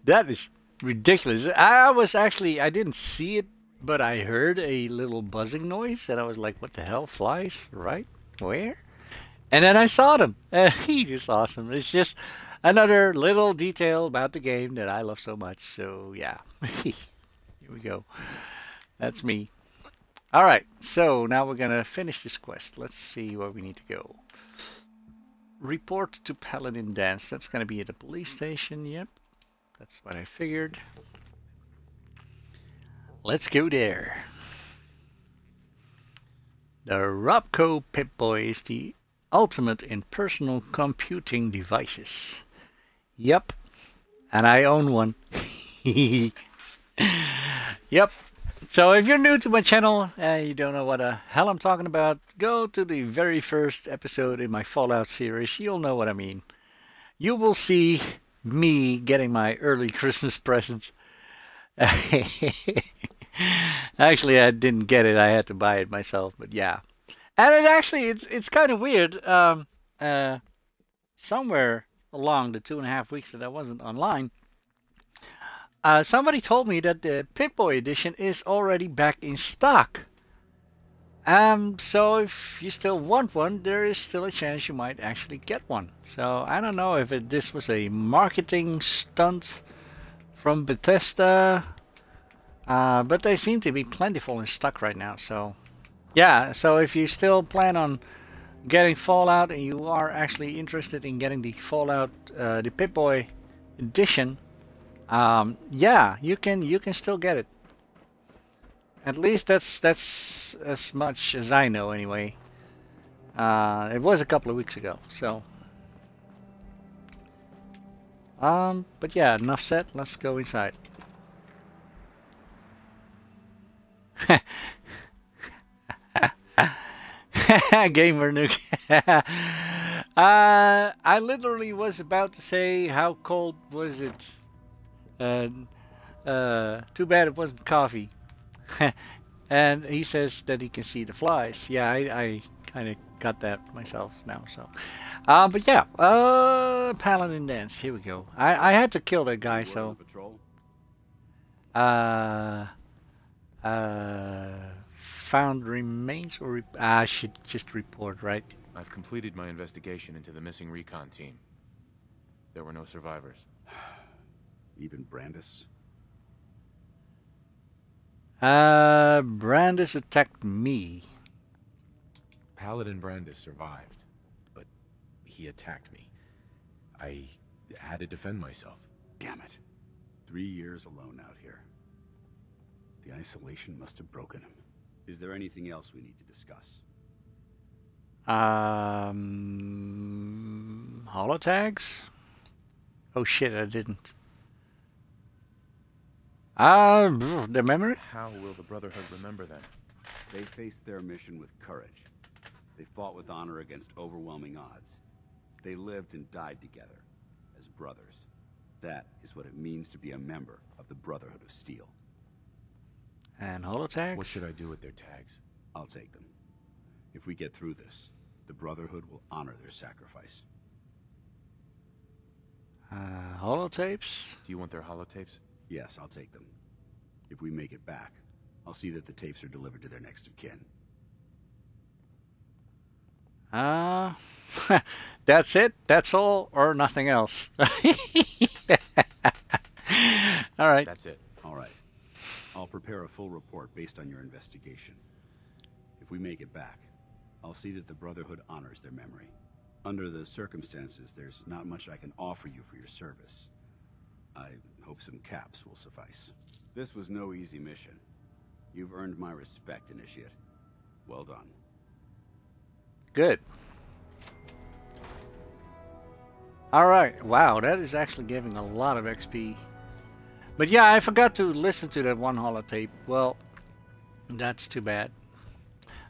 That is ridiculous. I was actually, I didn't see it, but I heard a little buzzing noise, and I was like, what the hell? Flies? Right? Where? And then I saw them. He is awesome. It's just another little detail about the game that I love so much. So, yeah. Here we go. That's me. All right, so now we're going to finish this quest. Let's see where we need to go. Report to Paladin Danse. That's going to be at the police station. Yep, that's what I figured. Let's go there. The Robco Pip-Boy is the ultimate in personal computing devices. Yep, and I own one. yep. So if you're new to my channel and you don't know what the hell I'm talking about, go to the very first episode in my Fallout series. You'll know what I mean. You will see me getting my early Christmas presents. actually, I didn't get it. I had to buy it myself, but yeah. And it actually, it's it's kind of weird. Um, uh, somewhere along the two and a half weeks that I wasn't online, uh, somebody told me that the Pip-Boy edition is already back in stock. Um, so if you still want one, there is still a chance you might actually get one. So I don't know if it, this was a marketing stunt from Bethesda, uh, but they seem to be plentiful in stock right now. So yeah, so if you still plan on getting Fallout and you are actually interested in getting the Fallout, uh, the Pip-Boy edition, um, yeah, you can you can still get it. At least that's that's as much as I know anyway. Uh, it was a couple of weeks ago, so. Um, but yeah, enough said. Let's go inside. Gamer nuke. uh, I literally was about to say how cold was it. Uh, uh, too bad it wasn't coffee. and he says that he can see the flies. Yeah, I, I kind of got that myself now. So, uh, but yeah, uh, Paladin Danse. Here we go. I, I had to kill that guy. So, uh, uh, found remains or re I should just report, right? I've completed my investigation into the missing recon team. There were no survivors. Even Brandis? Uh, Brandis attacked me. Paladin Brandis survived, but he attacked me. I had to defend myself. Damn it. Three years alone out here. The isolation must have broken him. Is there anything else we need to discuss? Um, holotags? Oh shit, I didn't. Ah, uh, the memory? How will the Brotherhood remember them? They faced their mission with courage. They fought with honor against overwhelming odds. They lived and died together, as brothers. That is what it means to be a member of the Brotherhood of Steel. And holotags? What should I do with their tags? I'll take them. If we get through this, the Brotherhood will honor their sacrifice. Uh, holotapes? Do you want their holotapes? Yes, I'll take them. If we make it back, I'll see that the tapes are delivered to their next of kin. Uh, that's it? That's all or nothing else? all right. That's it. All right. I'll prepare a full report based on your investigation. If we make it back, I'll see that the Brotherhood honors their memory. Under the circumstances, there's not much I can offer you for your service. I hope some caps will suffice. This was no easy mission. You've earned my respect, Initiate. Well done. Good. Alright, wow, that is actually giving a lot of XP. But yeah, I forgot to listen to that one holotape. Well, that's too bad.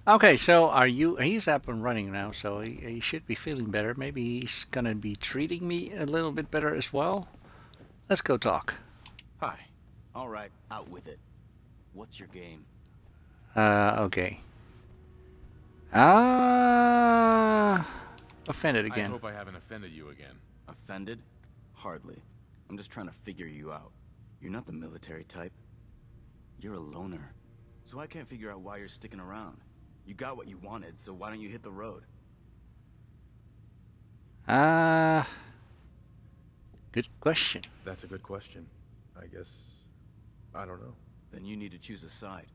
Okay, so are you... He's up and running now, so he, he should be feeling better. Maybe he's gonna be treating me a little bit better as well. Let's go talk. Hi. All right, out with it. What's your game? Uh, okay. Ah, offended again. I hope I haven't offended you again. Offended? Hardly. I'm just trying to figure you out. You're not the military type. You're a loner. So I can't figure out why you're sticking around. You got what you wanted, so why don't you hit the road? Ah, good question. That's a good question. I guess. I don't know. Then you need to choose a side.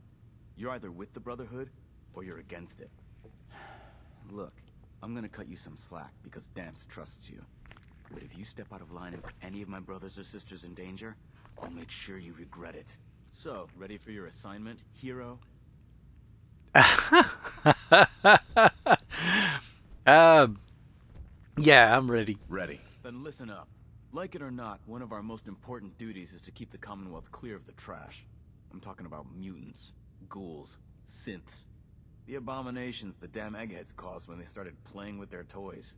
You're either with the Brotherhood, or you're against it. Look, I'm gonna cut you some slack because Danse trusts you. But if you step out of line and put any of my brothers or sisters in danger, I'll make sure you regret it. So, ready for your assignment, hero? Um, yeah, I'm ready. Ready. Then listen up. Like it or not, one of our most important duties is to keep the Commonwealth clear of the trash. I'm talking about mutants, ghouls, synths. The abominations the damn eggheads caused when they started playing with their toys.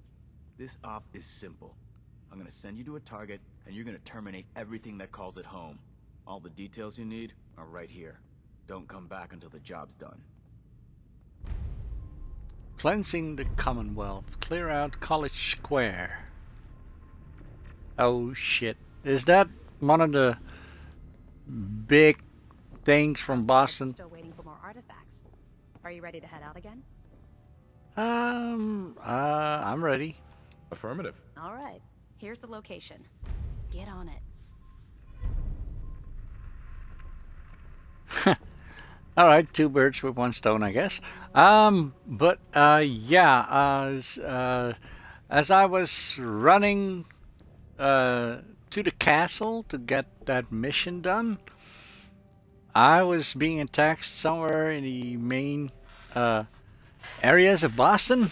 This op is simple. I'm gonna send you to a target, and you're gonna terminate everything that calls it home. All the details you need are right here. Don't come back until the job's done. Cleansing the Commonwealth. Clear out College Square. Oh shit. Is that one of the big things from Boston? Still waiting for more artifacts. Are you ready to head out again? Um, uh, I'm ready. Affirmative. All right. Here's the location. Get on it. All right, two birds with one stone, I guess. Um, but uh, yeah, uh, uh, as I was running uh, to the castle to get that mission done, I was being attacked somewhere in the main uh, areas of Boston.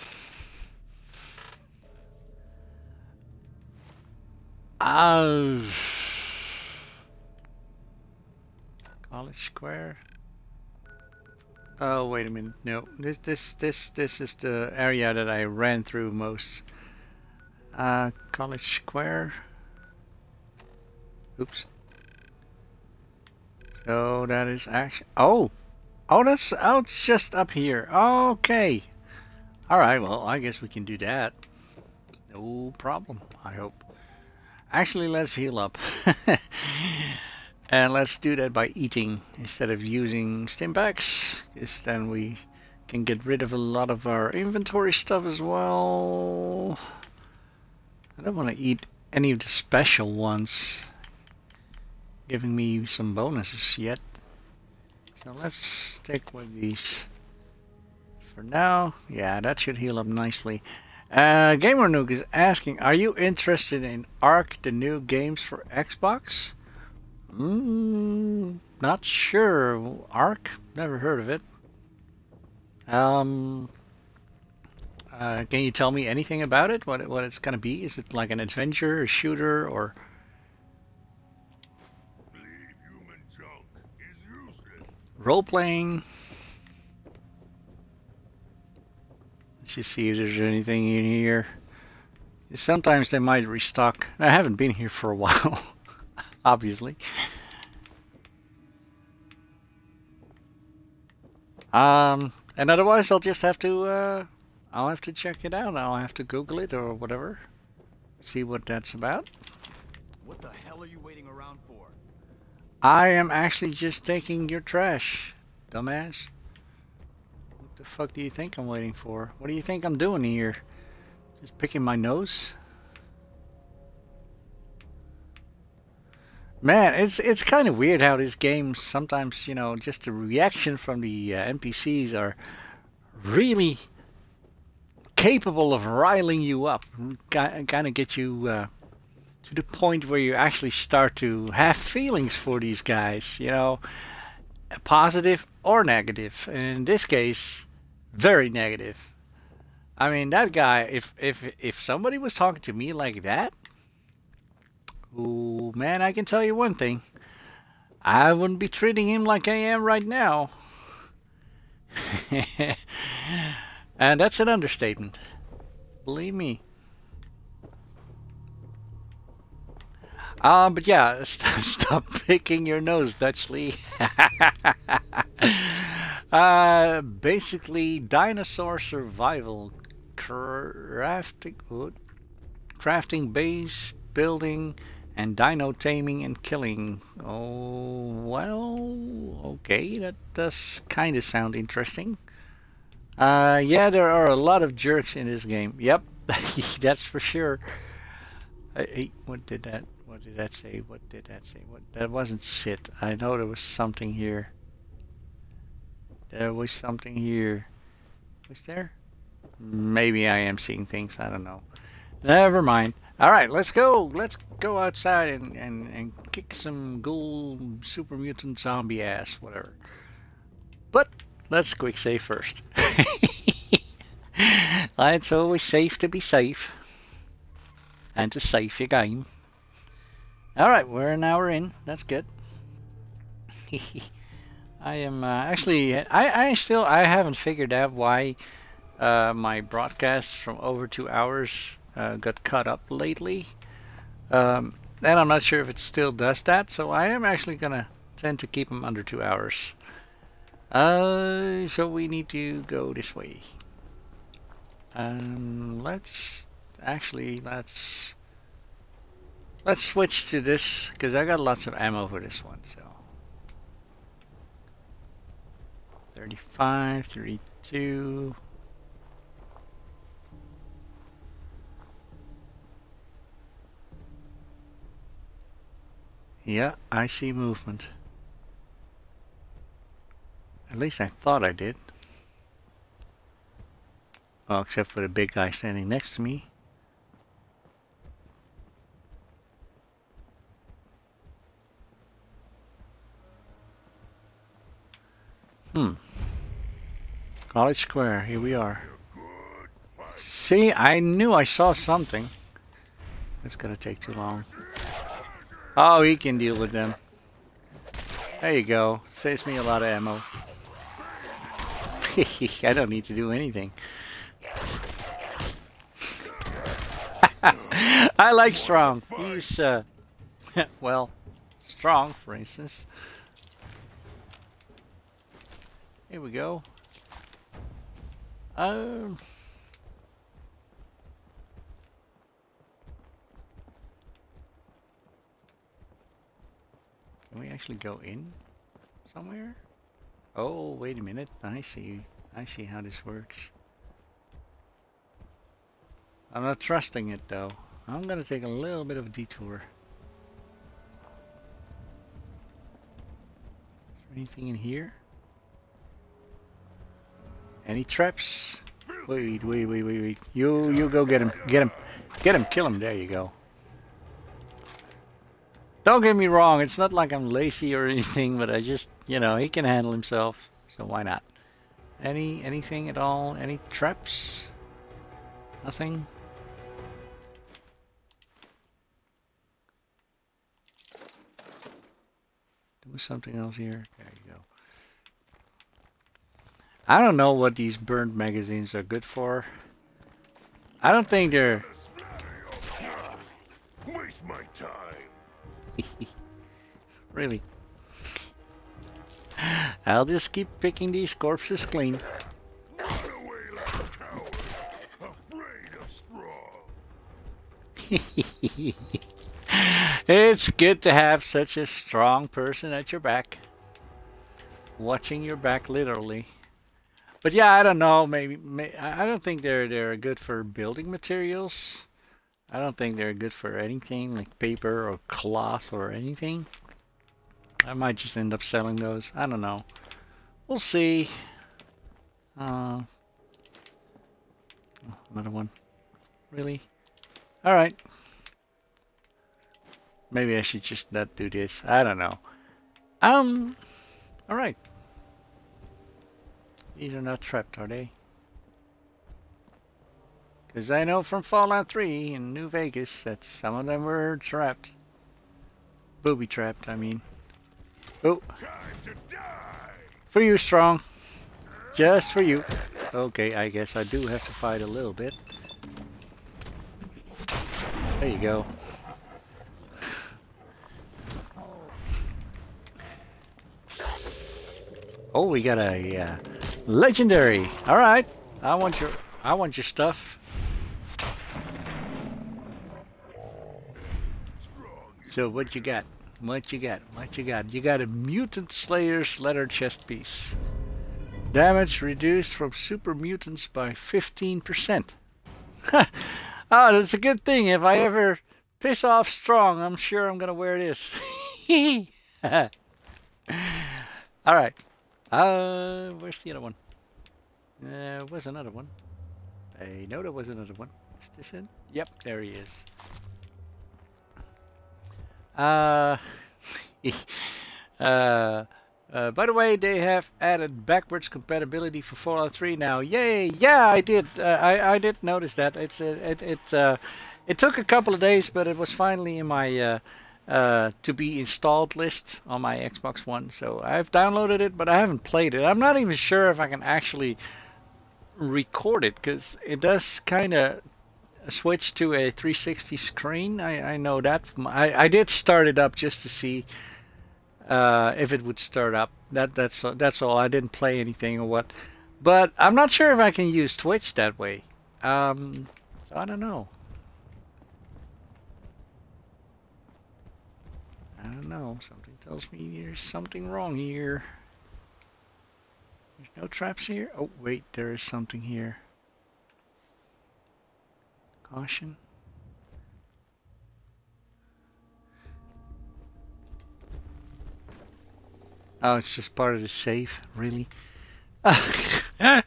Uh, College Square. Oh wait a minute. No, this this this this is the area that I ran through most. Uh, College Square. Oops. So that is actually. Oh, oh, that's oh, it's just up here. Okay. All right. Well, I guess we can do that. No problem. I hope. Actually, let's heal up. And let's do that by eating instead of using stimpaks, because then we can get rid of a lot of our inventory stuff as well. I don't want to eat any of the special ones, giving me some bonuses yet. So let's stick with these for now. Yeah, that should heal up nicely. Uh, Gamer Nuke is asking, are you interested in Ark, the new games for Xbox? Mm, not sure. Ark? Never heard of it. Um, uh, can you tell me anything about it? What what it's gonna be? Is it like an adventure, a shooter, or? Role playing. Let's just see if there's anything in here. Sometimes they might restock. I haven't been here for a while, obviously. Um, and otherwise, I'll just have to, uh, I'll have to check it out. I'll have to Google it or whatever. See what that's about. What the hell are you waiting around for? I am actually just taking your trash, dumbass. What the fuck do you think I'm waiting for? What do you think I'm doing here? Just picking my nose? Man, it's it's kind of weird how this game sometimes, you know, just the reaction from the uh, NPCs are really capable of riling you up, kind of get you uh, to the point where you actually start to have feelings for these guys, you know, positive or negative. And in this case, very negative. I mean, that guy, if if if somebody was talking to me like that, oh man, I can tell you one thing. I wouldn't be treating him like I am right now. and that's an understatement. Believe me. Um, but yeah, st- stop picking your nose, Dutchley. uh, basically, dinosaur survival crafting, what? crafting base building and dino taming and killing. Oh, well, okay, that does kind of sound interesting. Uh, yeah, there are a lot of jerks in this game. Yep, that's for sure. What did that? What did that say? What did that say? What? That wasn't sit. I know there was something here. There was something here. Was there? Maybe I am seeing things. I don't know. Never mind. All right, let's go. Let's go outside and, and, and kick some ghoul super mutant zombie ass, whatever. But let's quick save first. it's always safe to be safe. And to save your game. Alright, we're an hour in. That's good. I am uh, actually, I, I still, I haven't figured out why uh, my broadcasts from over two hours uh, got cut up lately. Um, and I'm not sure if it still does that, so I am actually going to tend to keep them under two hours. Uh, so we need to go this way. Um, let's actually let's let's switch to this because I got lots of ammo for this one. So 35, 32. Yeah, I see movement. At least I thought I did. Well, except for the big guy standing next to me. Hmm. College Square, here we are. See, I knew I saw something. It's gonna take too long. Oh, he can deal with them. There you go. Saves me a lot of ammo. I don't need to do anything. I like Strong. He's, uh, well, Strong, for instance. Here we go. Um... Can we actually go in somewhere? Oh, wait a minute. I see. I see how this works. I'm not trusting it though. I'm gonna take a little bit of a detour. Is there anything in here? Any traps? Wait, wait, wait, wait, wait. You, you go get him. Get him. Get him. Kill him. There you go. Don't get me wrong, it's not like I'm lazy or anything, but I just, you know, he can handle himself, so why not? Any, anything at all? Any traps? Nothing? There was something else here. There you go. I don't know what these burned magazines are good for. I don't think they're... Waste my time. really. I'll just keep picking these corpses clean. it's good to have such a strong person at your back. Watching your back literally. But yeah, I don't know. Maybe, maybe I don't think they're they're good for building materials. I don't think they're good for anything like paper or cloth or anything. I might just end up selling those. I don't know. We'll see. Uh, another one. Really? Alright. Maybe I should just not do this. I don't know. Um, alright. These are not trapped, are they? Because I know from Fallout 3 in New Vegas that some of them were trapped. Booby trapped, I mean. Oh. For you, Strong. Just for you. Okay, I guess I do have to fight a little bit. There you go. Oh, we got a uh, legendary. All right. I want your I want your stuff. So what you got? What you got? What you got? You got a Mutant Slayer's leather chest piece. Damage reduced from super mutants by 15%. oh, that's a good thing. If I ever piss off strong, I'm sure I'm going to wear this. Alright. Uh, where's the other one? There uh, was another one. I know there was another one. Is this in? Yep, there he is. Uh, uh, uh, by the way, they have added backwards compatibility for Fallout 3 now. Yay! Yeah, I did. Uh, I I did notice that. It's uh, it it uh, it took a couple of days, but it was finally in my uh, uh, to be installed list on my Xbox One. So I've downloaded it, but I haven't played it. I'm not even sure if I can actually record it because it does kind of switch to a 360 screen. I, I know that. I, I did start it up just to see uh, if it would start up. That that's that's all. I didn't play anything or what. But I'm not sure if I can use Twitch that way. Um, I don't know. I don't know. Something tells me there's something wrong here. There's no traps here. Oh, wait, there is something here. Caution. Oh, it's just part of the safe, really? I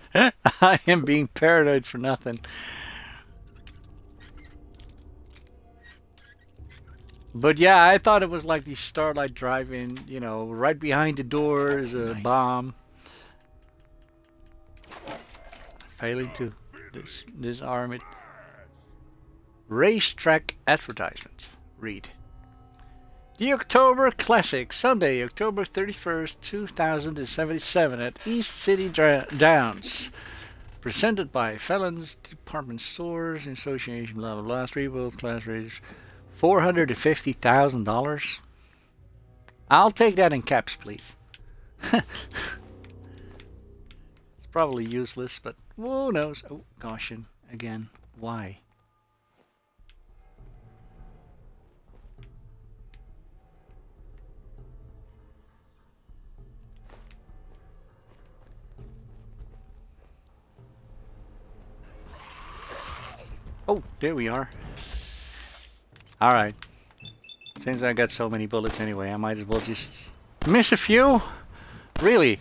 am being paranoid for nothing. But yeah, I thought it was like the Starlight Drive-In, you know, right behind the door is a nice. bomb. Failing to dis disarm it. Racetrack advertisement. Read. The October Classic, Sunday, October 31st, 2077 at East City Downs. Presented by Fallon's Department Stores Association, blah blah blah. Three world class races. $450,000. I'll take that in caps, please. it's probably useless, but who knows? Oh, caution. Again, why? Oh, there we are. Alright. Since I got so many bullets anyway, I might as well just miss a few? Really?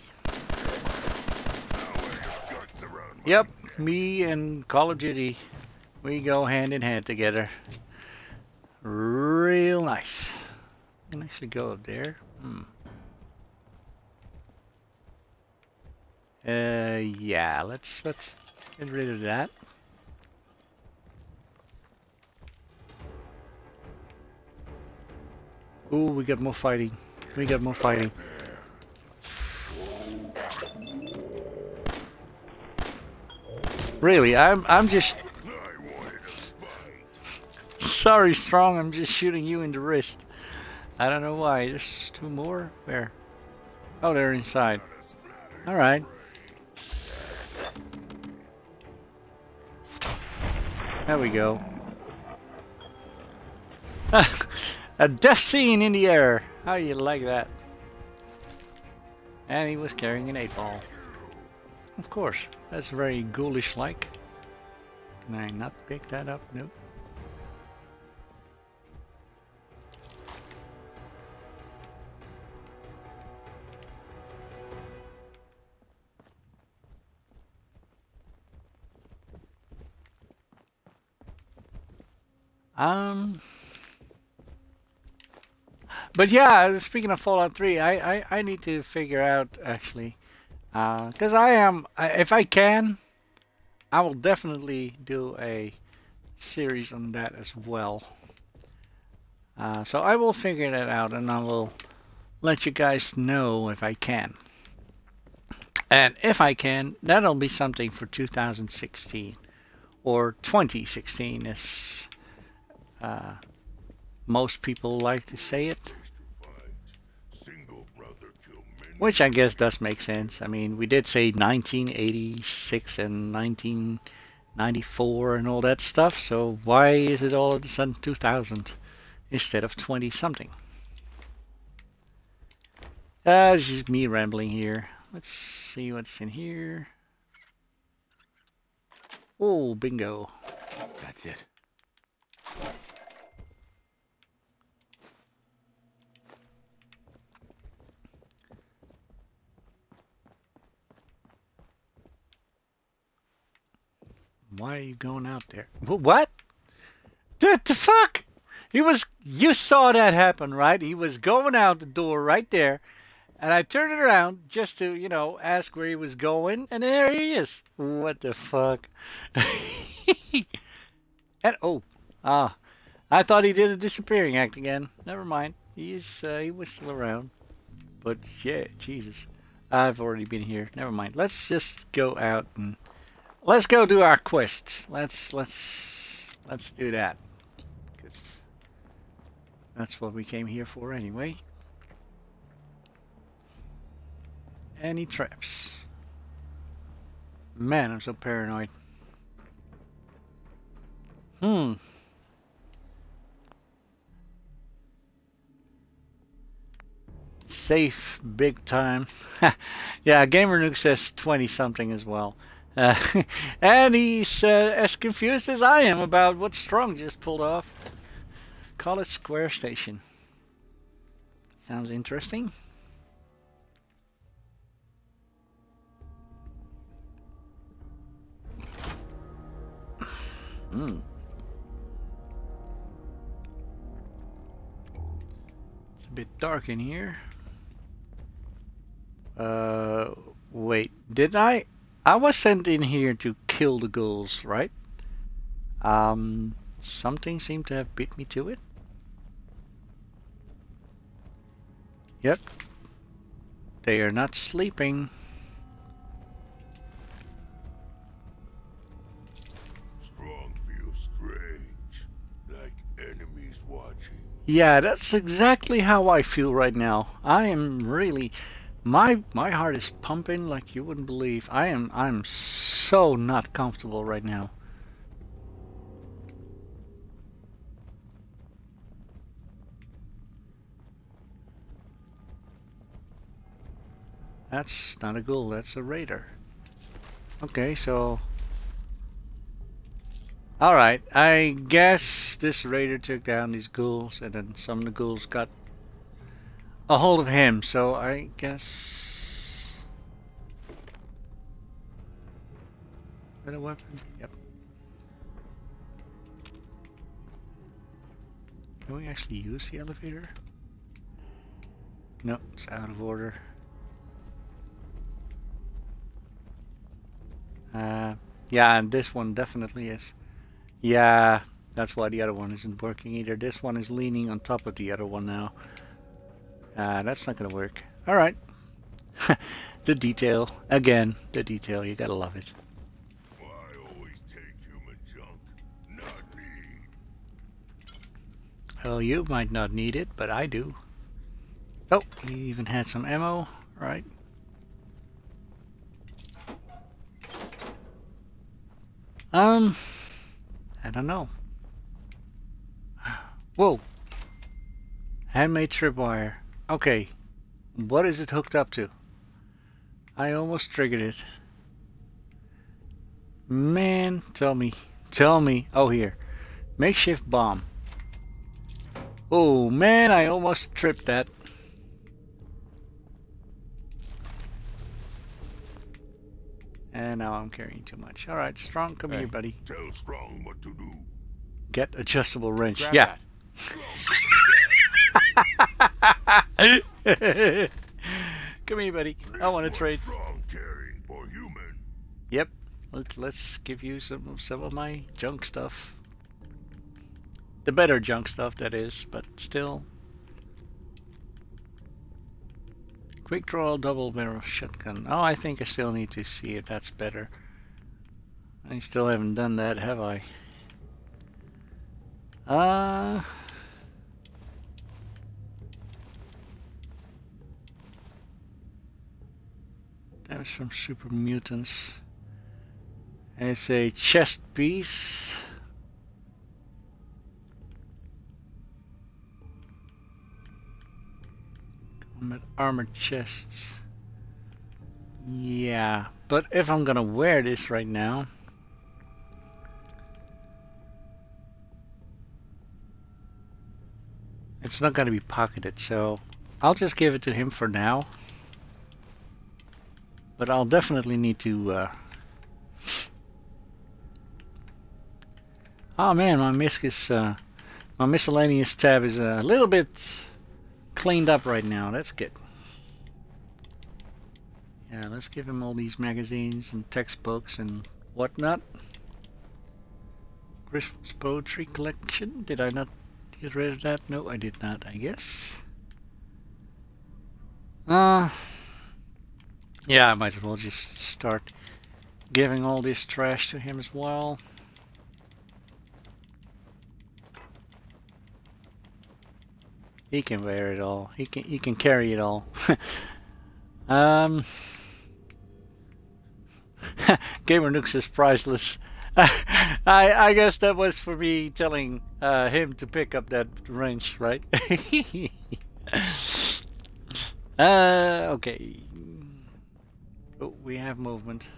Yep, me and Call of Duty, we go hand in hand together. Real nice. Can actually go up there. Hmm. Uh, yeah, let's let's get rid of that. Ooh, we got more fighting. We got more fighting. Really, I'm I'm just sorry, strong. I'm just shooting you in the wrist. I don't know why. There's two more. Where? Oh, they're inside. All right. There we go. A death scene in the air. How you like that? And he was carrying an 8 ball. Of course, that's very ghoulish-like. Can I not pick that up? Nope. Um... But yeah, speaking of Fallout 3, I, I, I need to figure out actually, because uh, I am, if I can, I will definitely do a series on that as well. Uh, so I will figure that out and I will let you guys know if I can. And if I can, that'll be something for 2016 or 2016 is. uh, most people like to say it. Which I guess does make sense. I mean, we did say 1986 and 1994 and all that stuff. So why is it all of a sudden 2000 instead of 20 something? Uh, it's just me rambling here. Let's see what's in here. Oh, bingo. That's it. Why are you going out there? Wh- What? The, the fuck? He was. You saw that happen, right? He was going out the door right there, and I turned it around just to, you know, ask where he was going, and there he is. What the fuck? and oh, ah, I thought he did a disappearing act again. Never mind. He is. Uh, he was still around. But yeah, Jesus, I've already been here. Never mind. Let's just go out and let's go do our quest. Let's let's let's do that. 'Cause that's what we came here for anyway. Any traps? Man, I'm so paranoid. Hmm. Safe big time. yeah, Gamer Nuke says 20 something as well. Uh, and he's uh, as confused as I am about what Strong just pulled off. College Square Station. Sounds interesting. Hmm. It's a bit dark in here. Uh, wait, did I? I was sent in here to kill the ghouls, right? Um, something seemed to have beat me to it. Yep. They are not sleeping. Strong feels strange, like enemies watching. Yeah, that's exactly how I feel right now. I am really my my heart is pumping like you wouldn't believe. I am I'm so not comfortable right now. That's not a ghoul, that's a raider. Okay, so Alright, I guess this raider took down these ghouls and then some of the ghouls got a hold of him, so I guess... Is that a weapon? Yep. Can we actually use the elevator? No, it's out of order. Uh, yeah, and this one definitely is. Yeah, that's why the other one isn't working either. This one is leaning on top of the other one now. Uh, that's not gonna work. Alright. the detail. Again, the detail. You gotta love it. Junk. Well, you might not need it, but I do. Oh, he even had some ammo. Right. Um, I don't know. Whoa. Handmade tripwire. Okay. What is it hooked up to? I almost triggered it. Man, tell me. Tell me. Oh, here. Makeshift bomb. Oh, man, I almost tripped that. And now I'm carrying too much. Alright, Strong, come Hey. here, buddy. Tell Strong what to do. Get adjustable wrench. Grab yeah. come here, buddy. I want to trade. Strong caring for human. Yep. Let's let's give you some some of my junk stuff. The better junk stuff that is, but still. Quick draw double barrel shotgun. Oh, I think I still need to see if that's better. I still haven't done that, have I? Uh Damage from super mutants. It's a chest piece. Combat armored chests. Yeah, but if I'm gonna wear this right now, it's not gonna be pocketed, so I'll just give it to him for now. But I'll definitely need to. Uh... Oh man, my misc is, uh, my miscellaneous tab is a little bit cleaned up right now. That's good. Yeah, let's give him all these magazines and textbooks and whatnot. Christmas poetry collection. Did I not get rid of that? No, I did not, I guess. Uh, yeah, I might as well just start giving all this trash to him as well. He can wear it all. He can he can carry it all. um Gamer Nukes is priceless. I I guess that was for me telling uh, him to pick up that wrench, right? uh, okay. Oh, we have movement.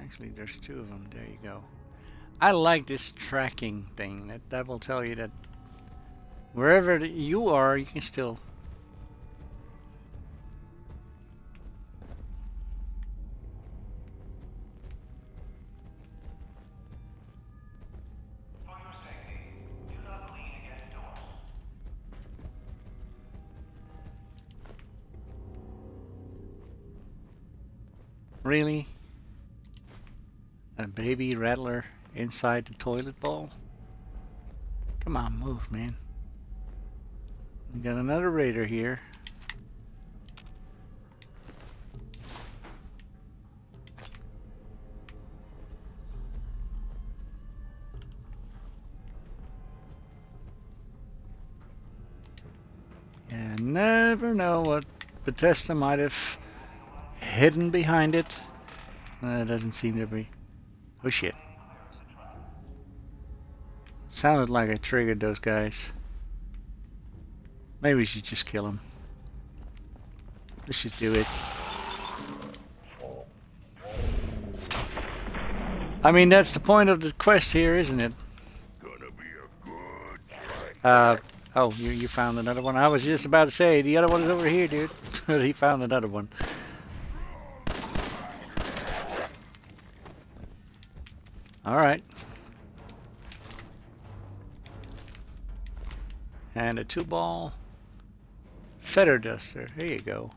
Actually, there's two of them. There you go. I like this tracking thing. That that will tell you that wherever you are, you can still Really? A baby rattler inside the toilet bowl? Come on, move, man. We got another raider here. You never know what Bethesda might have hidden behind it. Uh, doesn't seem to be. Oh shit. Sounded like I triggered those guys. Maybe we should just kill them. Let's just do it. I mean, that's the point of the quest here, isn't it? Uh, oh, you, you found another one? I was just about to say, the other one is over here, dude. he found another one. Alright. And a two ball feather duster. There you go.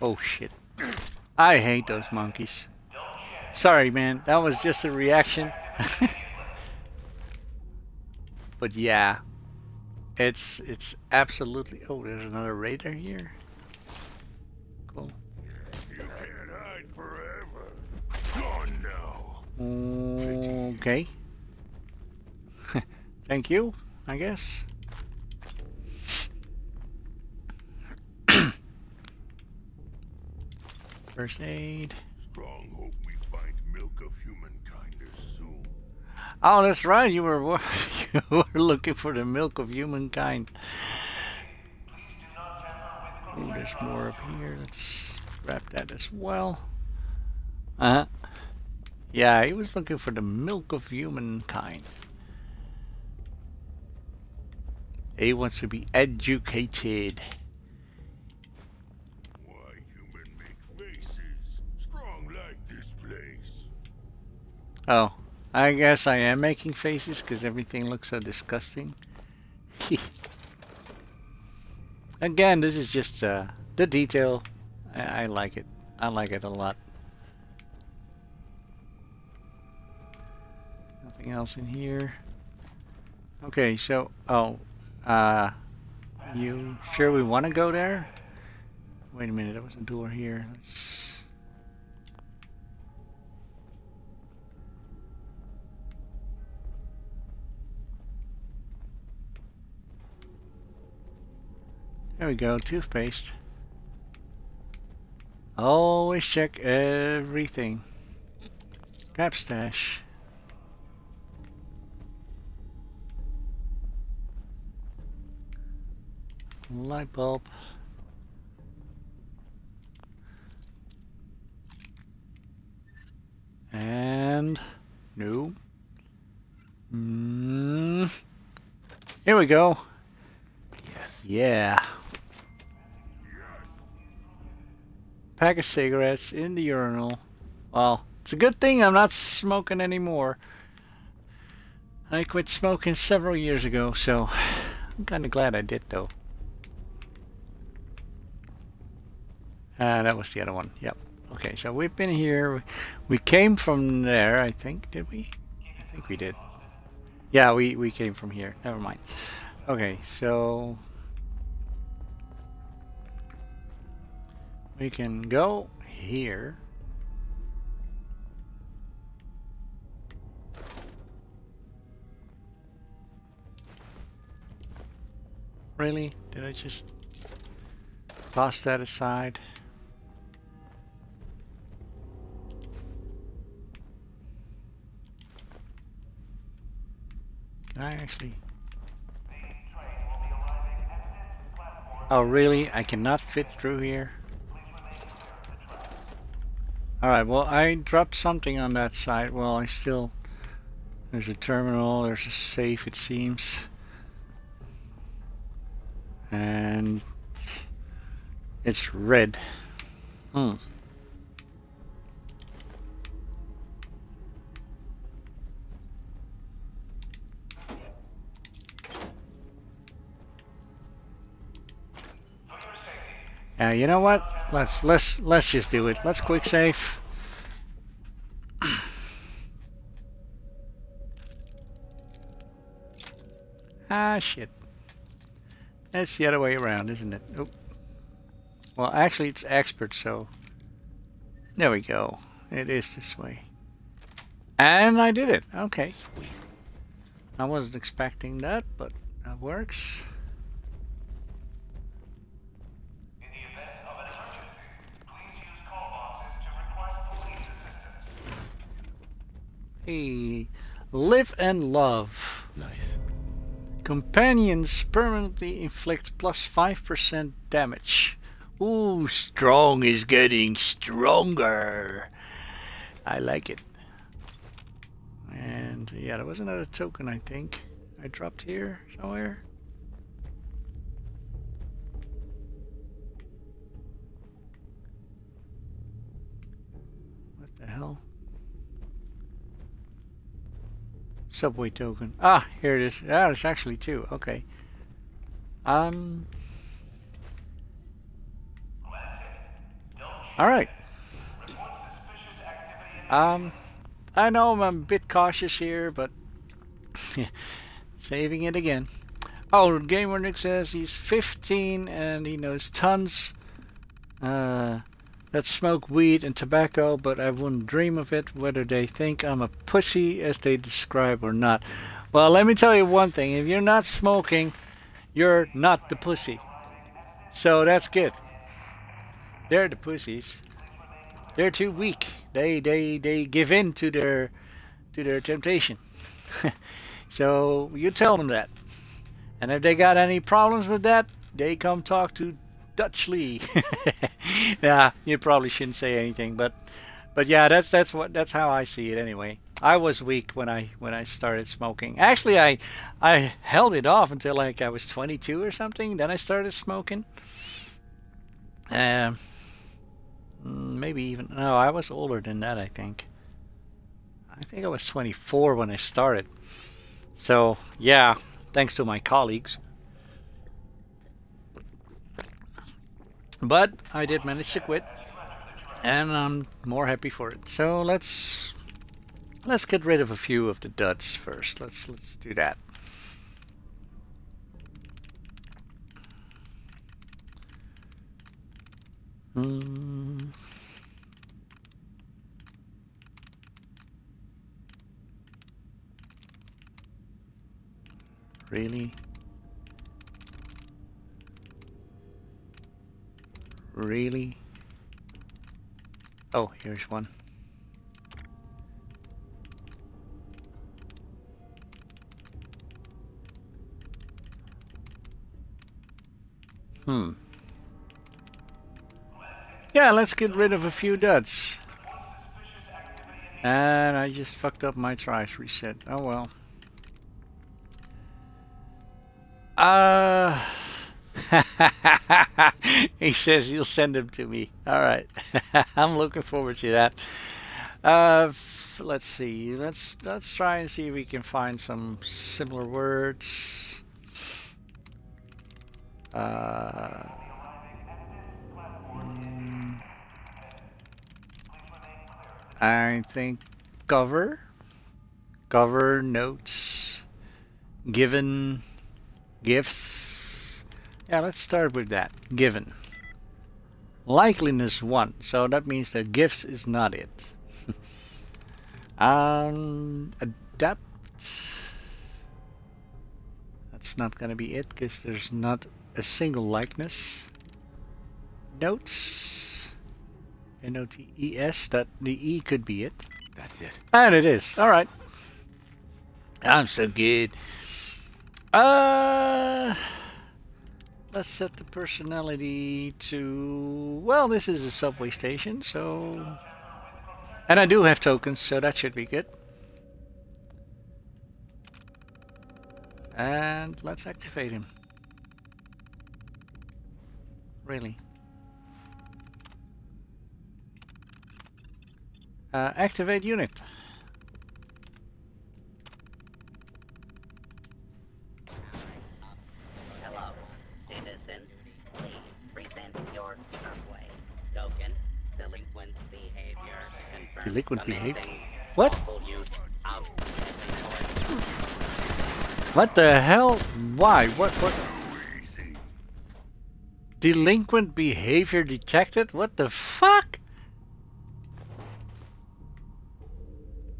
Oh shit. I hate those monkeys. Sorry man, that was just a reaction. but yeah, it's it's absolutely. Oh, there's another raider here. Cool. You can't hide forever. Gone now. Okay. Thank you. I guess. First aid. Strong Oh, that's right. You were you were looking for the milk of humankind. Ooh, there's more up here. Let's grab that as well. Uh huh. Yeah, he was looking for the milk of humankind. He wants to be educated. Why human make faces? Strong like this place. Oh, I guess I am making faces because everything looks so disgusting. Again, this is just uh, the detail. I, I like it. I like it a lot. Nothing else in here. Okay, so, oh, uh, you sure we want to go there? Wait a minute, there was a door here. Let's There we go, toothpaste. Always check everything. Cap stash. Light bulb. And no. Mm. Here we go. Yes. Yeah. Pack of cigarettes in the urinal. Well, it's a good thing I'm not smoking anymore. I quit smoking several years ago, so I'm kind of glad I did, though. Ah, that was the other one. Yep. Okay, so we've been here. We came from there, I think. Did we? I think we did. Yeah, we, we came from here. Never mind. Okay, so... We can go here. Really? Did I just toss that aside? Can I actually... Oh really? I cannot fit through here? Alright, well I dropped something on that side. Well, I still... There's a terminal, there's a safe it seems. And... It's red. Hmm. Yeah, you know what? Let's let's let's just do it. Let's quick save. ah shit. It's the other way around, isn't it? Oh. Well, actually, it's expert, so there we go. It is this way. And I did it. Okay. Sweet. I wasn't expecting that, but that works. In the event of an emergency, please use call boxes to request police assistance. Hey, live and love. Nice. Companions permanently inflict plus 5% damage. Ooh, strong is getting stronger. I like it. And yeah, there was another token, I think. I dropped here somewhere. Subway token. Ah, here it is. Ah, it's actually two. Okay. Um. All right. Um, I know I'm a bit cautious here, but saving it again. Oh, Gamer Nuke says he's 15 and he knows tons uh, that smoke weed and tobacco, but I wouldn't dream of it, whether they think I'm a pussy as they describe or not. Well, let me tell you one thing. If you're not smoking, you're not the pussy. So that's good. They're the pussies. They're too weak. They they they give in to their to their temptation. so you tell them that. And if they got any problems with that, they come talk to Dutch Lee. yeah, you probably shouldn't say anything, but but yeah, that's that's what that's how I see it anyway. I was weak when I when I started smoking. Actually, I I held it off until like I was 22 or something. Then I started smoking. Um, maybe even no, I was older than that. I think. I think I was 24 when I started. So yeah, thanks to my colleagues. But I did manage to quit, and I'm more happy for it. So let's let's get rid of a few of the duds first. Let's let's do that. Hmm. Really? Really? Oh, here's one. Hmm. Yeah, let's get rid of a few duds. And I just fucked up my tries reset. Oh well. Uh he says you'll send them to me. All right, I'm looking forward to that. Uh, let's see. Let's let's try and see if we can find some similar words. Uh, I think cover, cover notes, given, gifts. Yeah, let's start with that. Given. Likeliness 1, so that means that gifts is not it. um, adapt. That's not gonna be it because there's not a single likeness. Notes. N-O-T-E-S, that the E could be it. That's it. And it is. Alright. I'm so good. Uh let's set the personality to well this is a subway station so and I do have tokens so that should be good. And let's activate him. Really? Uh, activate unit Hello, citizen. Please present your subway token. Delinquent behavior. Confirmed. Delinquent behavior? What? lawful use of What the hell? Why? What? What? Delinquent behavior detected? What the fuck?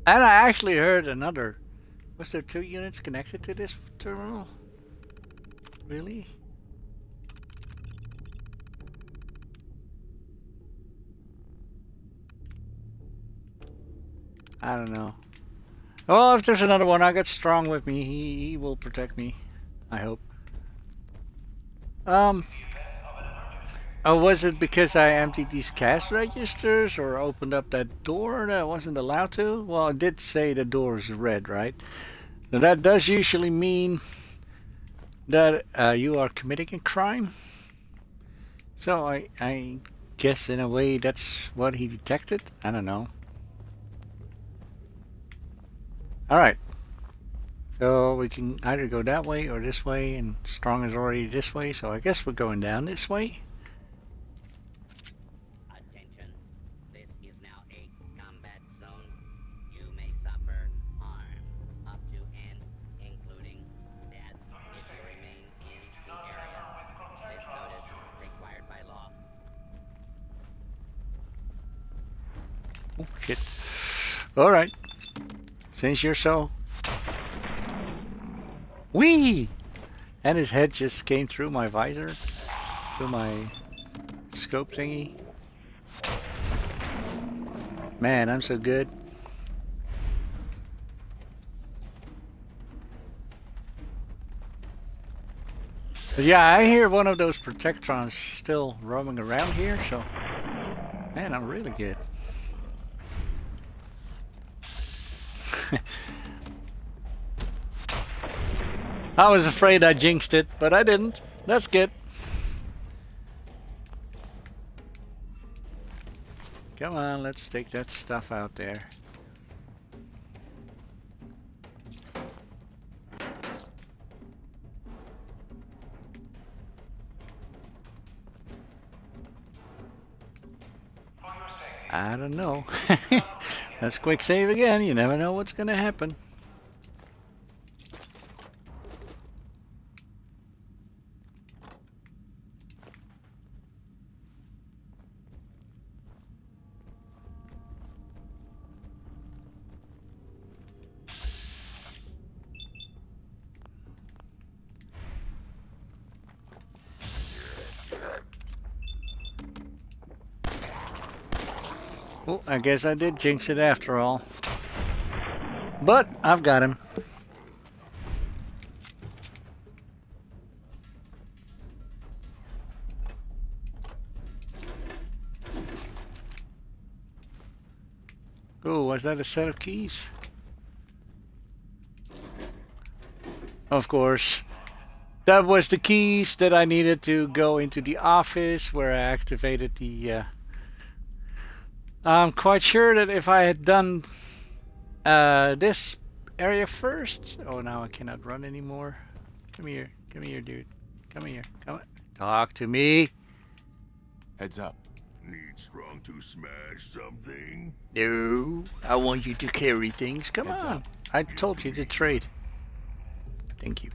And I actually heard another. Was there two units connected to this terminal? Really? I don't know. Well, if there's another one, I got Strong with me. He, he will protect me. I hope. Um. Oh, was it because I emptied these cash registers or opened up that door that I wasn't allowed to? Well, it did say the door is red, right? Now that does usually mean that uh, you are committing a crime. So I, I guess in a way that's what he detected. I don't know. Alright. So we can either go that way or this way, and Strong is already this way, so I guess we're going down this way. Attention. This Since you're so... Whee! And his head just came through my visor. Through my scope thingy. Man, I'm so good. But yeah, I hear one of those Protectrons still roaming around here, so... Man, I'm really good. I was afraid I jinxed it, but I didn't. That's good. Come on, let's take that stuff out there. I don't know. Let's quick save again. You never know what's going to happen. Guess I did jinx it after all. But I've got him. Oh, was that a set of keys? Of course. That was the keys that I needed to go into the office where I activated the... Uh... I'm quite sure that if I had done uh, this area first... Oh, now I cannot run anymore. Come here. Come here, dude. Come here. Come on. Talk to me. Heads up. Need strong to smash something? No, I want you to carry things. Come Heads on. up. I told you to trade. Thank you.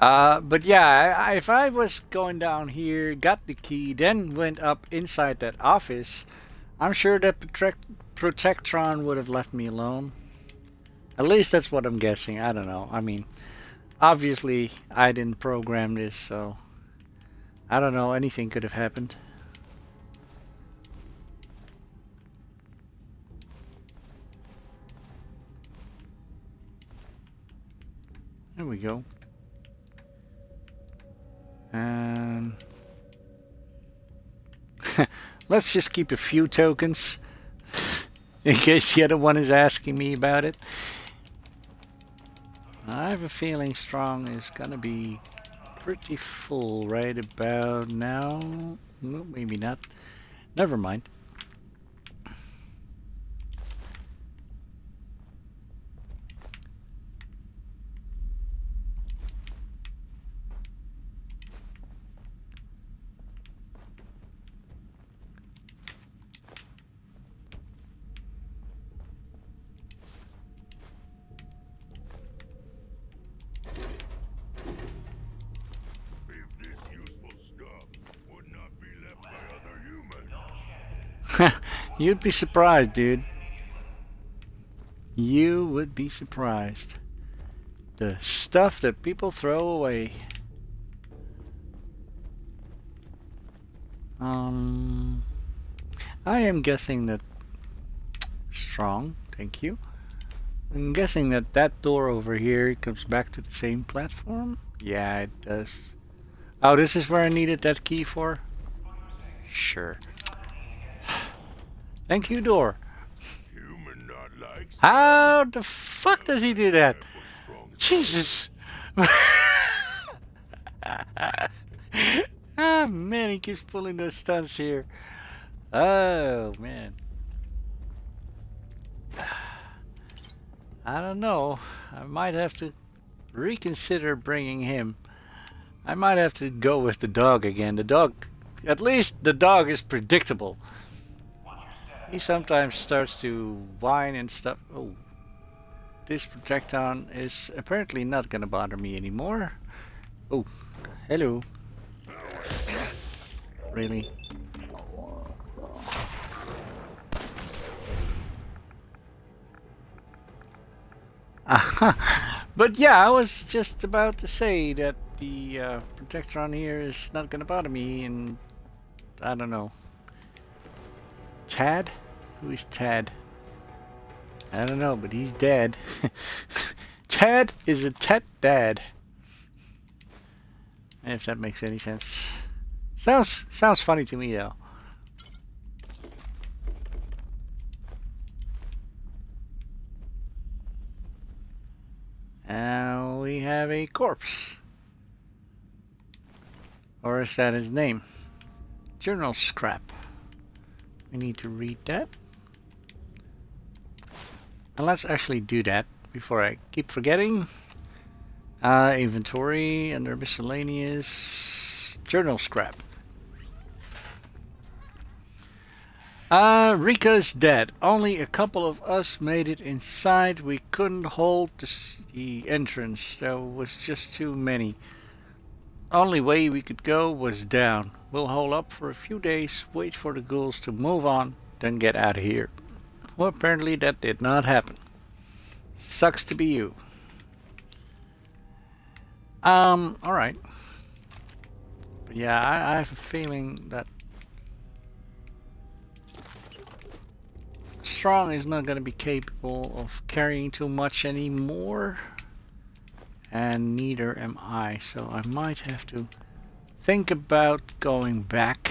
Uh, but yeah, I, I- if I was going down here, got the key, then went up inside that office, I'm sure that Protect Protectron would have left me alone. At least that's what I'm guessing. I don't know. I mean, obviously I didn't program this, so I don't know. Anything could have happened. There we go. And let's just keep a few tokens in case the other one is asking me about it. I have a feeling strong is gonna be pretty full right about now. No, maybe not. Never mind. If this useful stuff would not be left by other humans. You'd be surprised, dude. You would be surprised. The stuff that people throw away. Um, I am guessing that strong. Thank you. I'm guessing that that door over here comes back to the same platform. Yeah, it does. Oh, this is where I needed that key for. Sure. Thank you, door. Human not like How the fuck does he do that? Jesus. ah man, he keeps pulling those stunts here. Oh man. I don't know. I might have to reconsider bringing him. I might have to go with the dog again. The dog, at least the dog is predictable. He sometimes starts to whine and stuff. Oh, this Protectron is apparently not gonna bother me anymore. Oh, hello. Really? Aha. but yeah, I was just about to say that the uh, Protectron here is not gonna bother me, and I don't know. Tad? Who is Tad? I don't know, but he's dead. Tad is a Tet dad. If that makes any sense. Sounds sounds funny to me though. Now we have a corpse. Or is that his name? Journal scrap. We need to read that. And let's actually do that before I keep forgetting. Uh, inventory under miscellaneous journal scrap. Uh, Rika's dead. Only a couple of us made it inside. We couldn't hold the, the entrance. There was just too many. Only way we could go was down. We'll hold up for a few days, wait for the ghouls to move on, then get out of here. Well, apparently that did not happen. Sucks to be you. Um, alright. Yeah, I, I have a feeling that Strong is not going to be capable of carrying too much anymore. And neither am I, so I might have to think about going back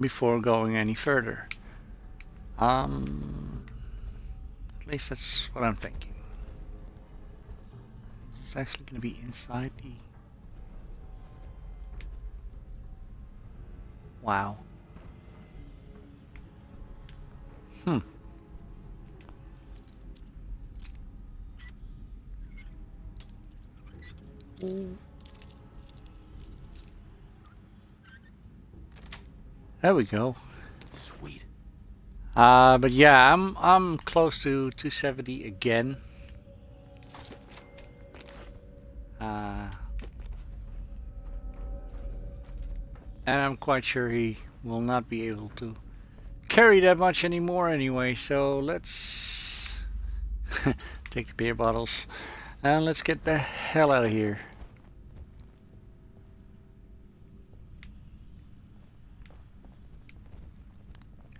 before going any further. Um, at least that's what I'm thinking. It's actually going to be inside the... Wow. Hmm. There we go. Sweet. Uh, but yeah, I'm I'm close to 270 again. Uh, and I'm quite sure he will not be able to carry that much anymore anyway. So let's take the beer bottles and let's get the hell out of here.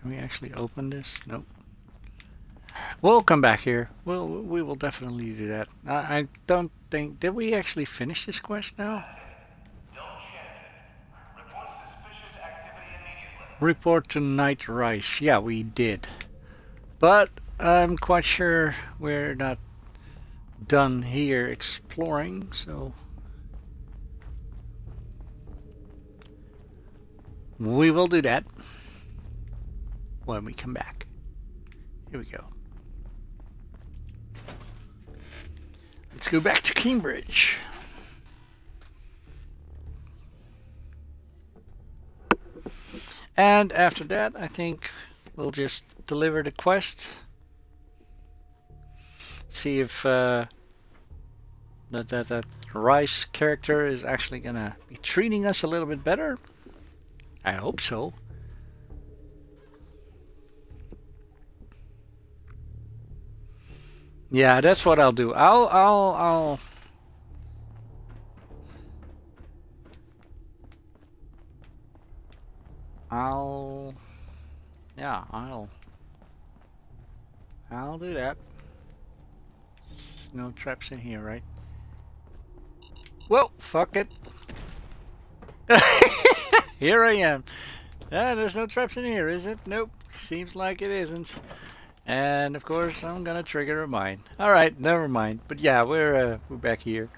Can we actually open this? Nope. We'll come back here. We'll we will definitely do that. I, I don't think did we actually finish this quest now? Report to Knight Rhys. Yeah, we did. But I'm quite sure we're not done here exploring, so we will do that when we come back. Here we go. Let's go back to Cambridge. And after that, I think we'll just deliver the quest. See if uh, that, that, that Rhys character is actually to be treating us a little bit better. I hope so. Yeah, that's what I'll do. I'll, I'll, I'll. I'll. Yeah, I'll. I'll do that. No traps in here, right? Well, fuck it. here I am. Ah, there's no traps in here, is it? Nope. Seems like it isn't. And of course, I'm gonna trigger a mine. All right, never mind. But yeah, we're uh, we're back here.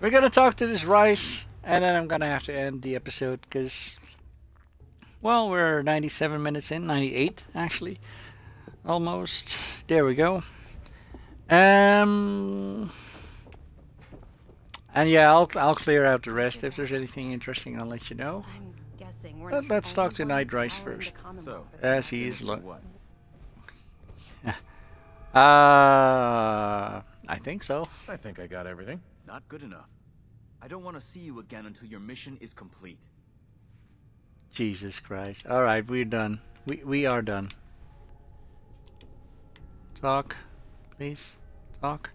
We're gonna talk to this Rhys, and then I'm gonna have to end the episode because, well, we're 97 minutes in, 98 actually, almost. There we go. Um, and yeah, I'll I'll clear out the rest. If there's anything interesting, I'll let you know. I'm guessing we're But let's talk to Knight Rhys first. So, As he is. Lo- what? Uh, I think so. I think I got everything. Not good enough. I don't want to see you again until your mission is complete. Jesus Christ. All right, we're done. We we are done. Talk, please. Talk.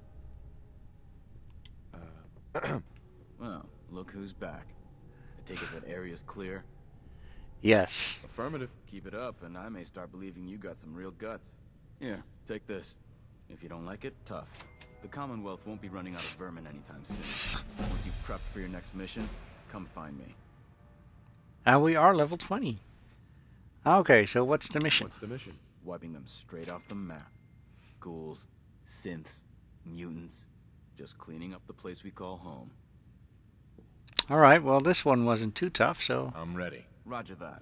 Well, look who's back. I take it that area's clear. Yes. Affirmative. Keep it up, and I may start believing you got some real guts. Here, take this. If you don't like it, tough. The Commonwealth won't be running out of vermin anytime soon. Once you've prepped for your next mission, come find me. And we are level 20. Okay, so what's the mission? What's the mission? Wiping them straight off the map. Ghouls, synths, mutants. Just cleaning up the place we call home. All right, well, this one wasn't too tough, so. I'm ready. Roger that.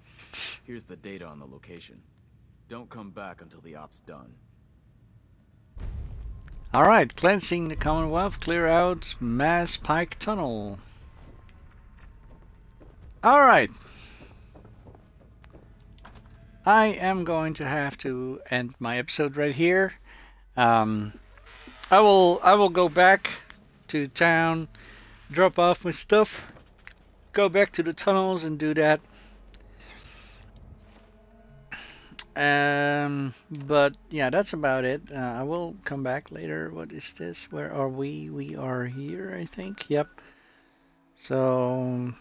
Here's the data on the location. Don't come back until the op's done. All right, cleansing the Commonwealth, clear out Mass Pike Tunnel. All right. I am going to have to end my episode right here. Um, I will I will go back to town, drop off my stuff, go back to the tunnels and do that. Um, but yeah, that's about it. Uh, I will come back later. What is this? Where are we? We are here, I think. Yep. So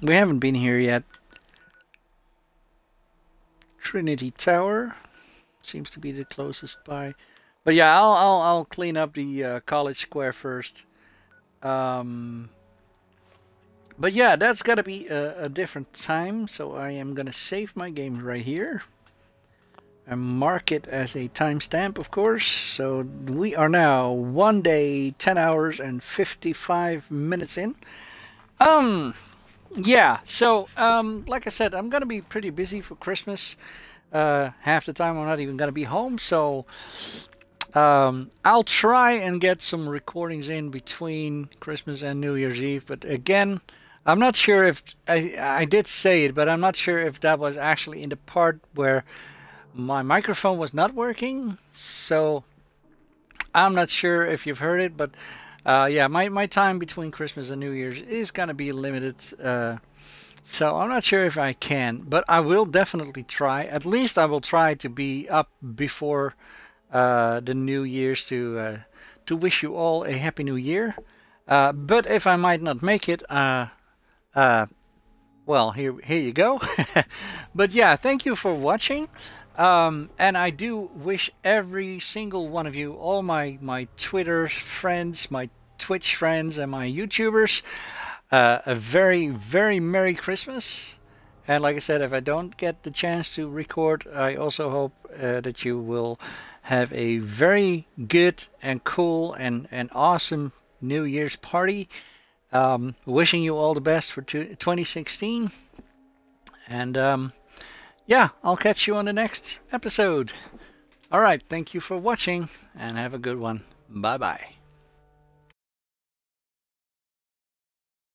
we haven't been here yet. Trinity Tower. seems to be the closest by. But yeah, I'll I'll, I'll clean up the uh, college square first. Um, but yeah, that's got to be a, a, different time. So I am gonna save my game right here and mark it as a timestamp, of course. So we are now one day, 10 hours, and 55 minutes in. Um, yeah, so, um, like I said, I'm going to be pretty busy for Christmas. Uh, half the time I'm not even going to be home, so um, I'll try and get some recordings in between Christmas and New Year's Eve, but again, I'm not sure if I, I did say it, but I'm not sure if that was actually in the part where my microphone was not working, so I'm not sure if you've heard it, but uh, yeah, my, my time between Christmas and New Year's is going to be limited. Uh, so I'm not sure if I can, but I will definitely try. At least I will try to be up before uh, the New Year's to uh, to wish you all a happy New Year. Uh, but if I might not make it, uh, well, here here you go. but yeah, thank you for watching. Um, and I do wish every single one of you, all my, my Twitter friends, my Twitch friends, and my YouTubers, uh, a very, very Merry Christmas. And like I said, if I don't get the chance to record, I also hope uh, that you will have a very good and cool and, and awesome New Year's party. Um, wishing you all the best for 2016. And um, yeah, I'll catch you on the next episode. Alright, thank you for watching and have a good one. Bye bye.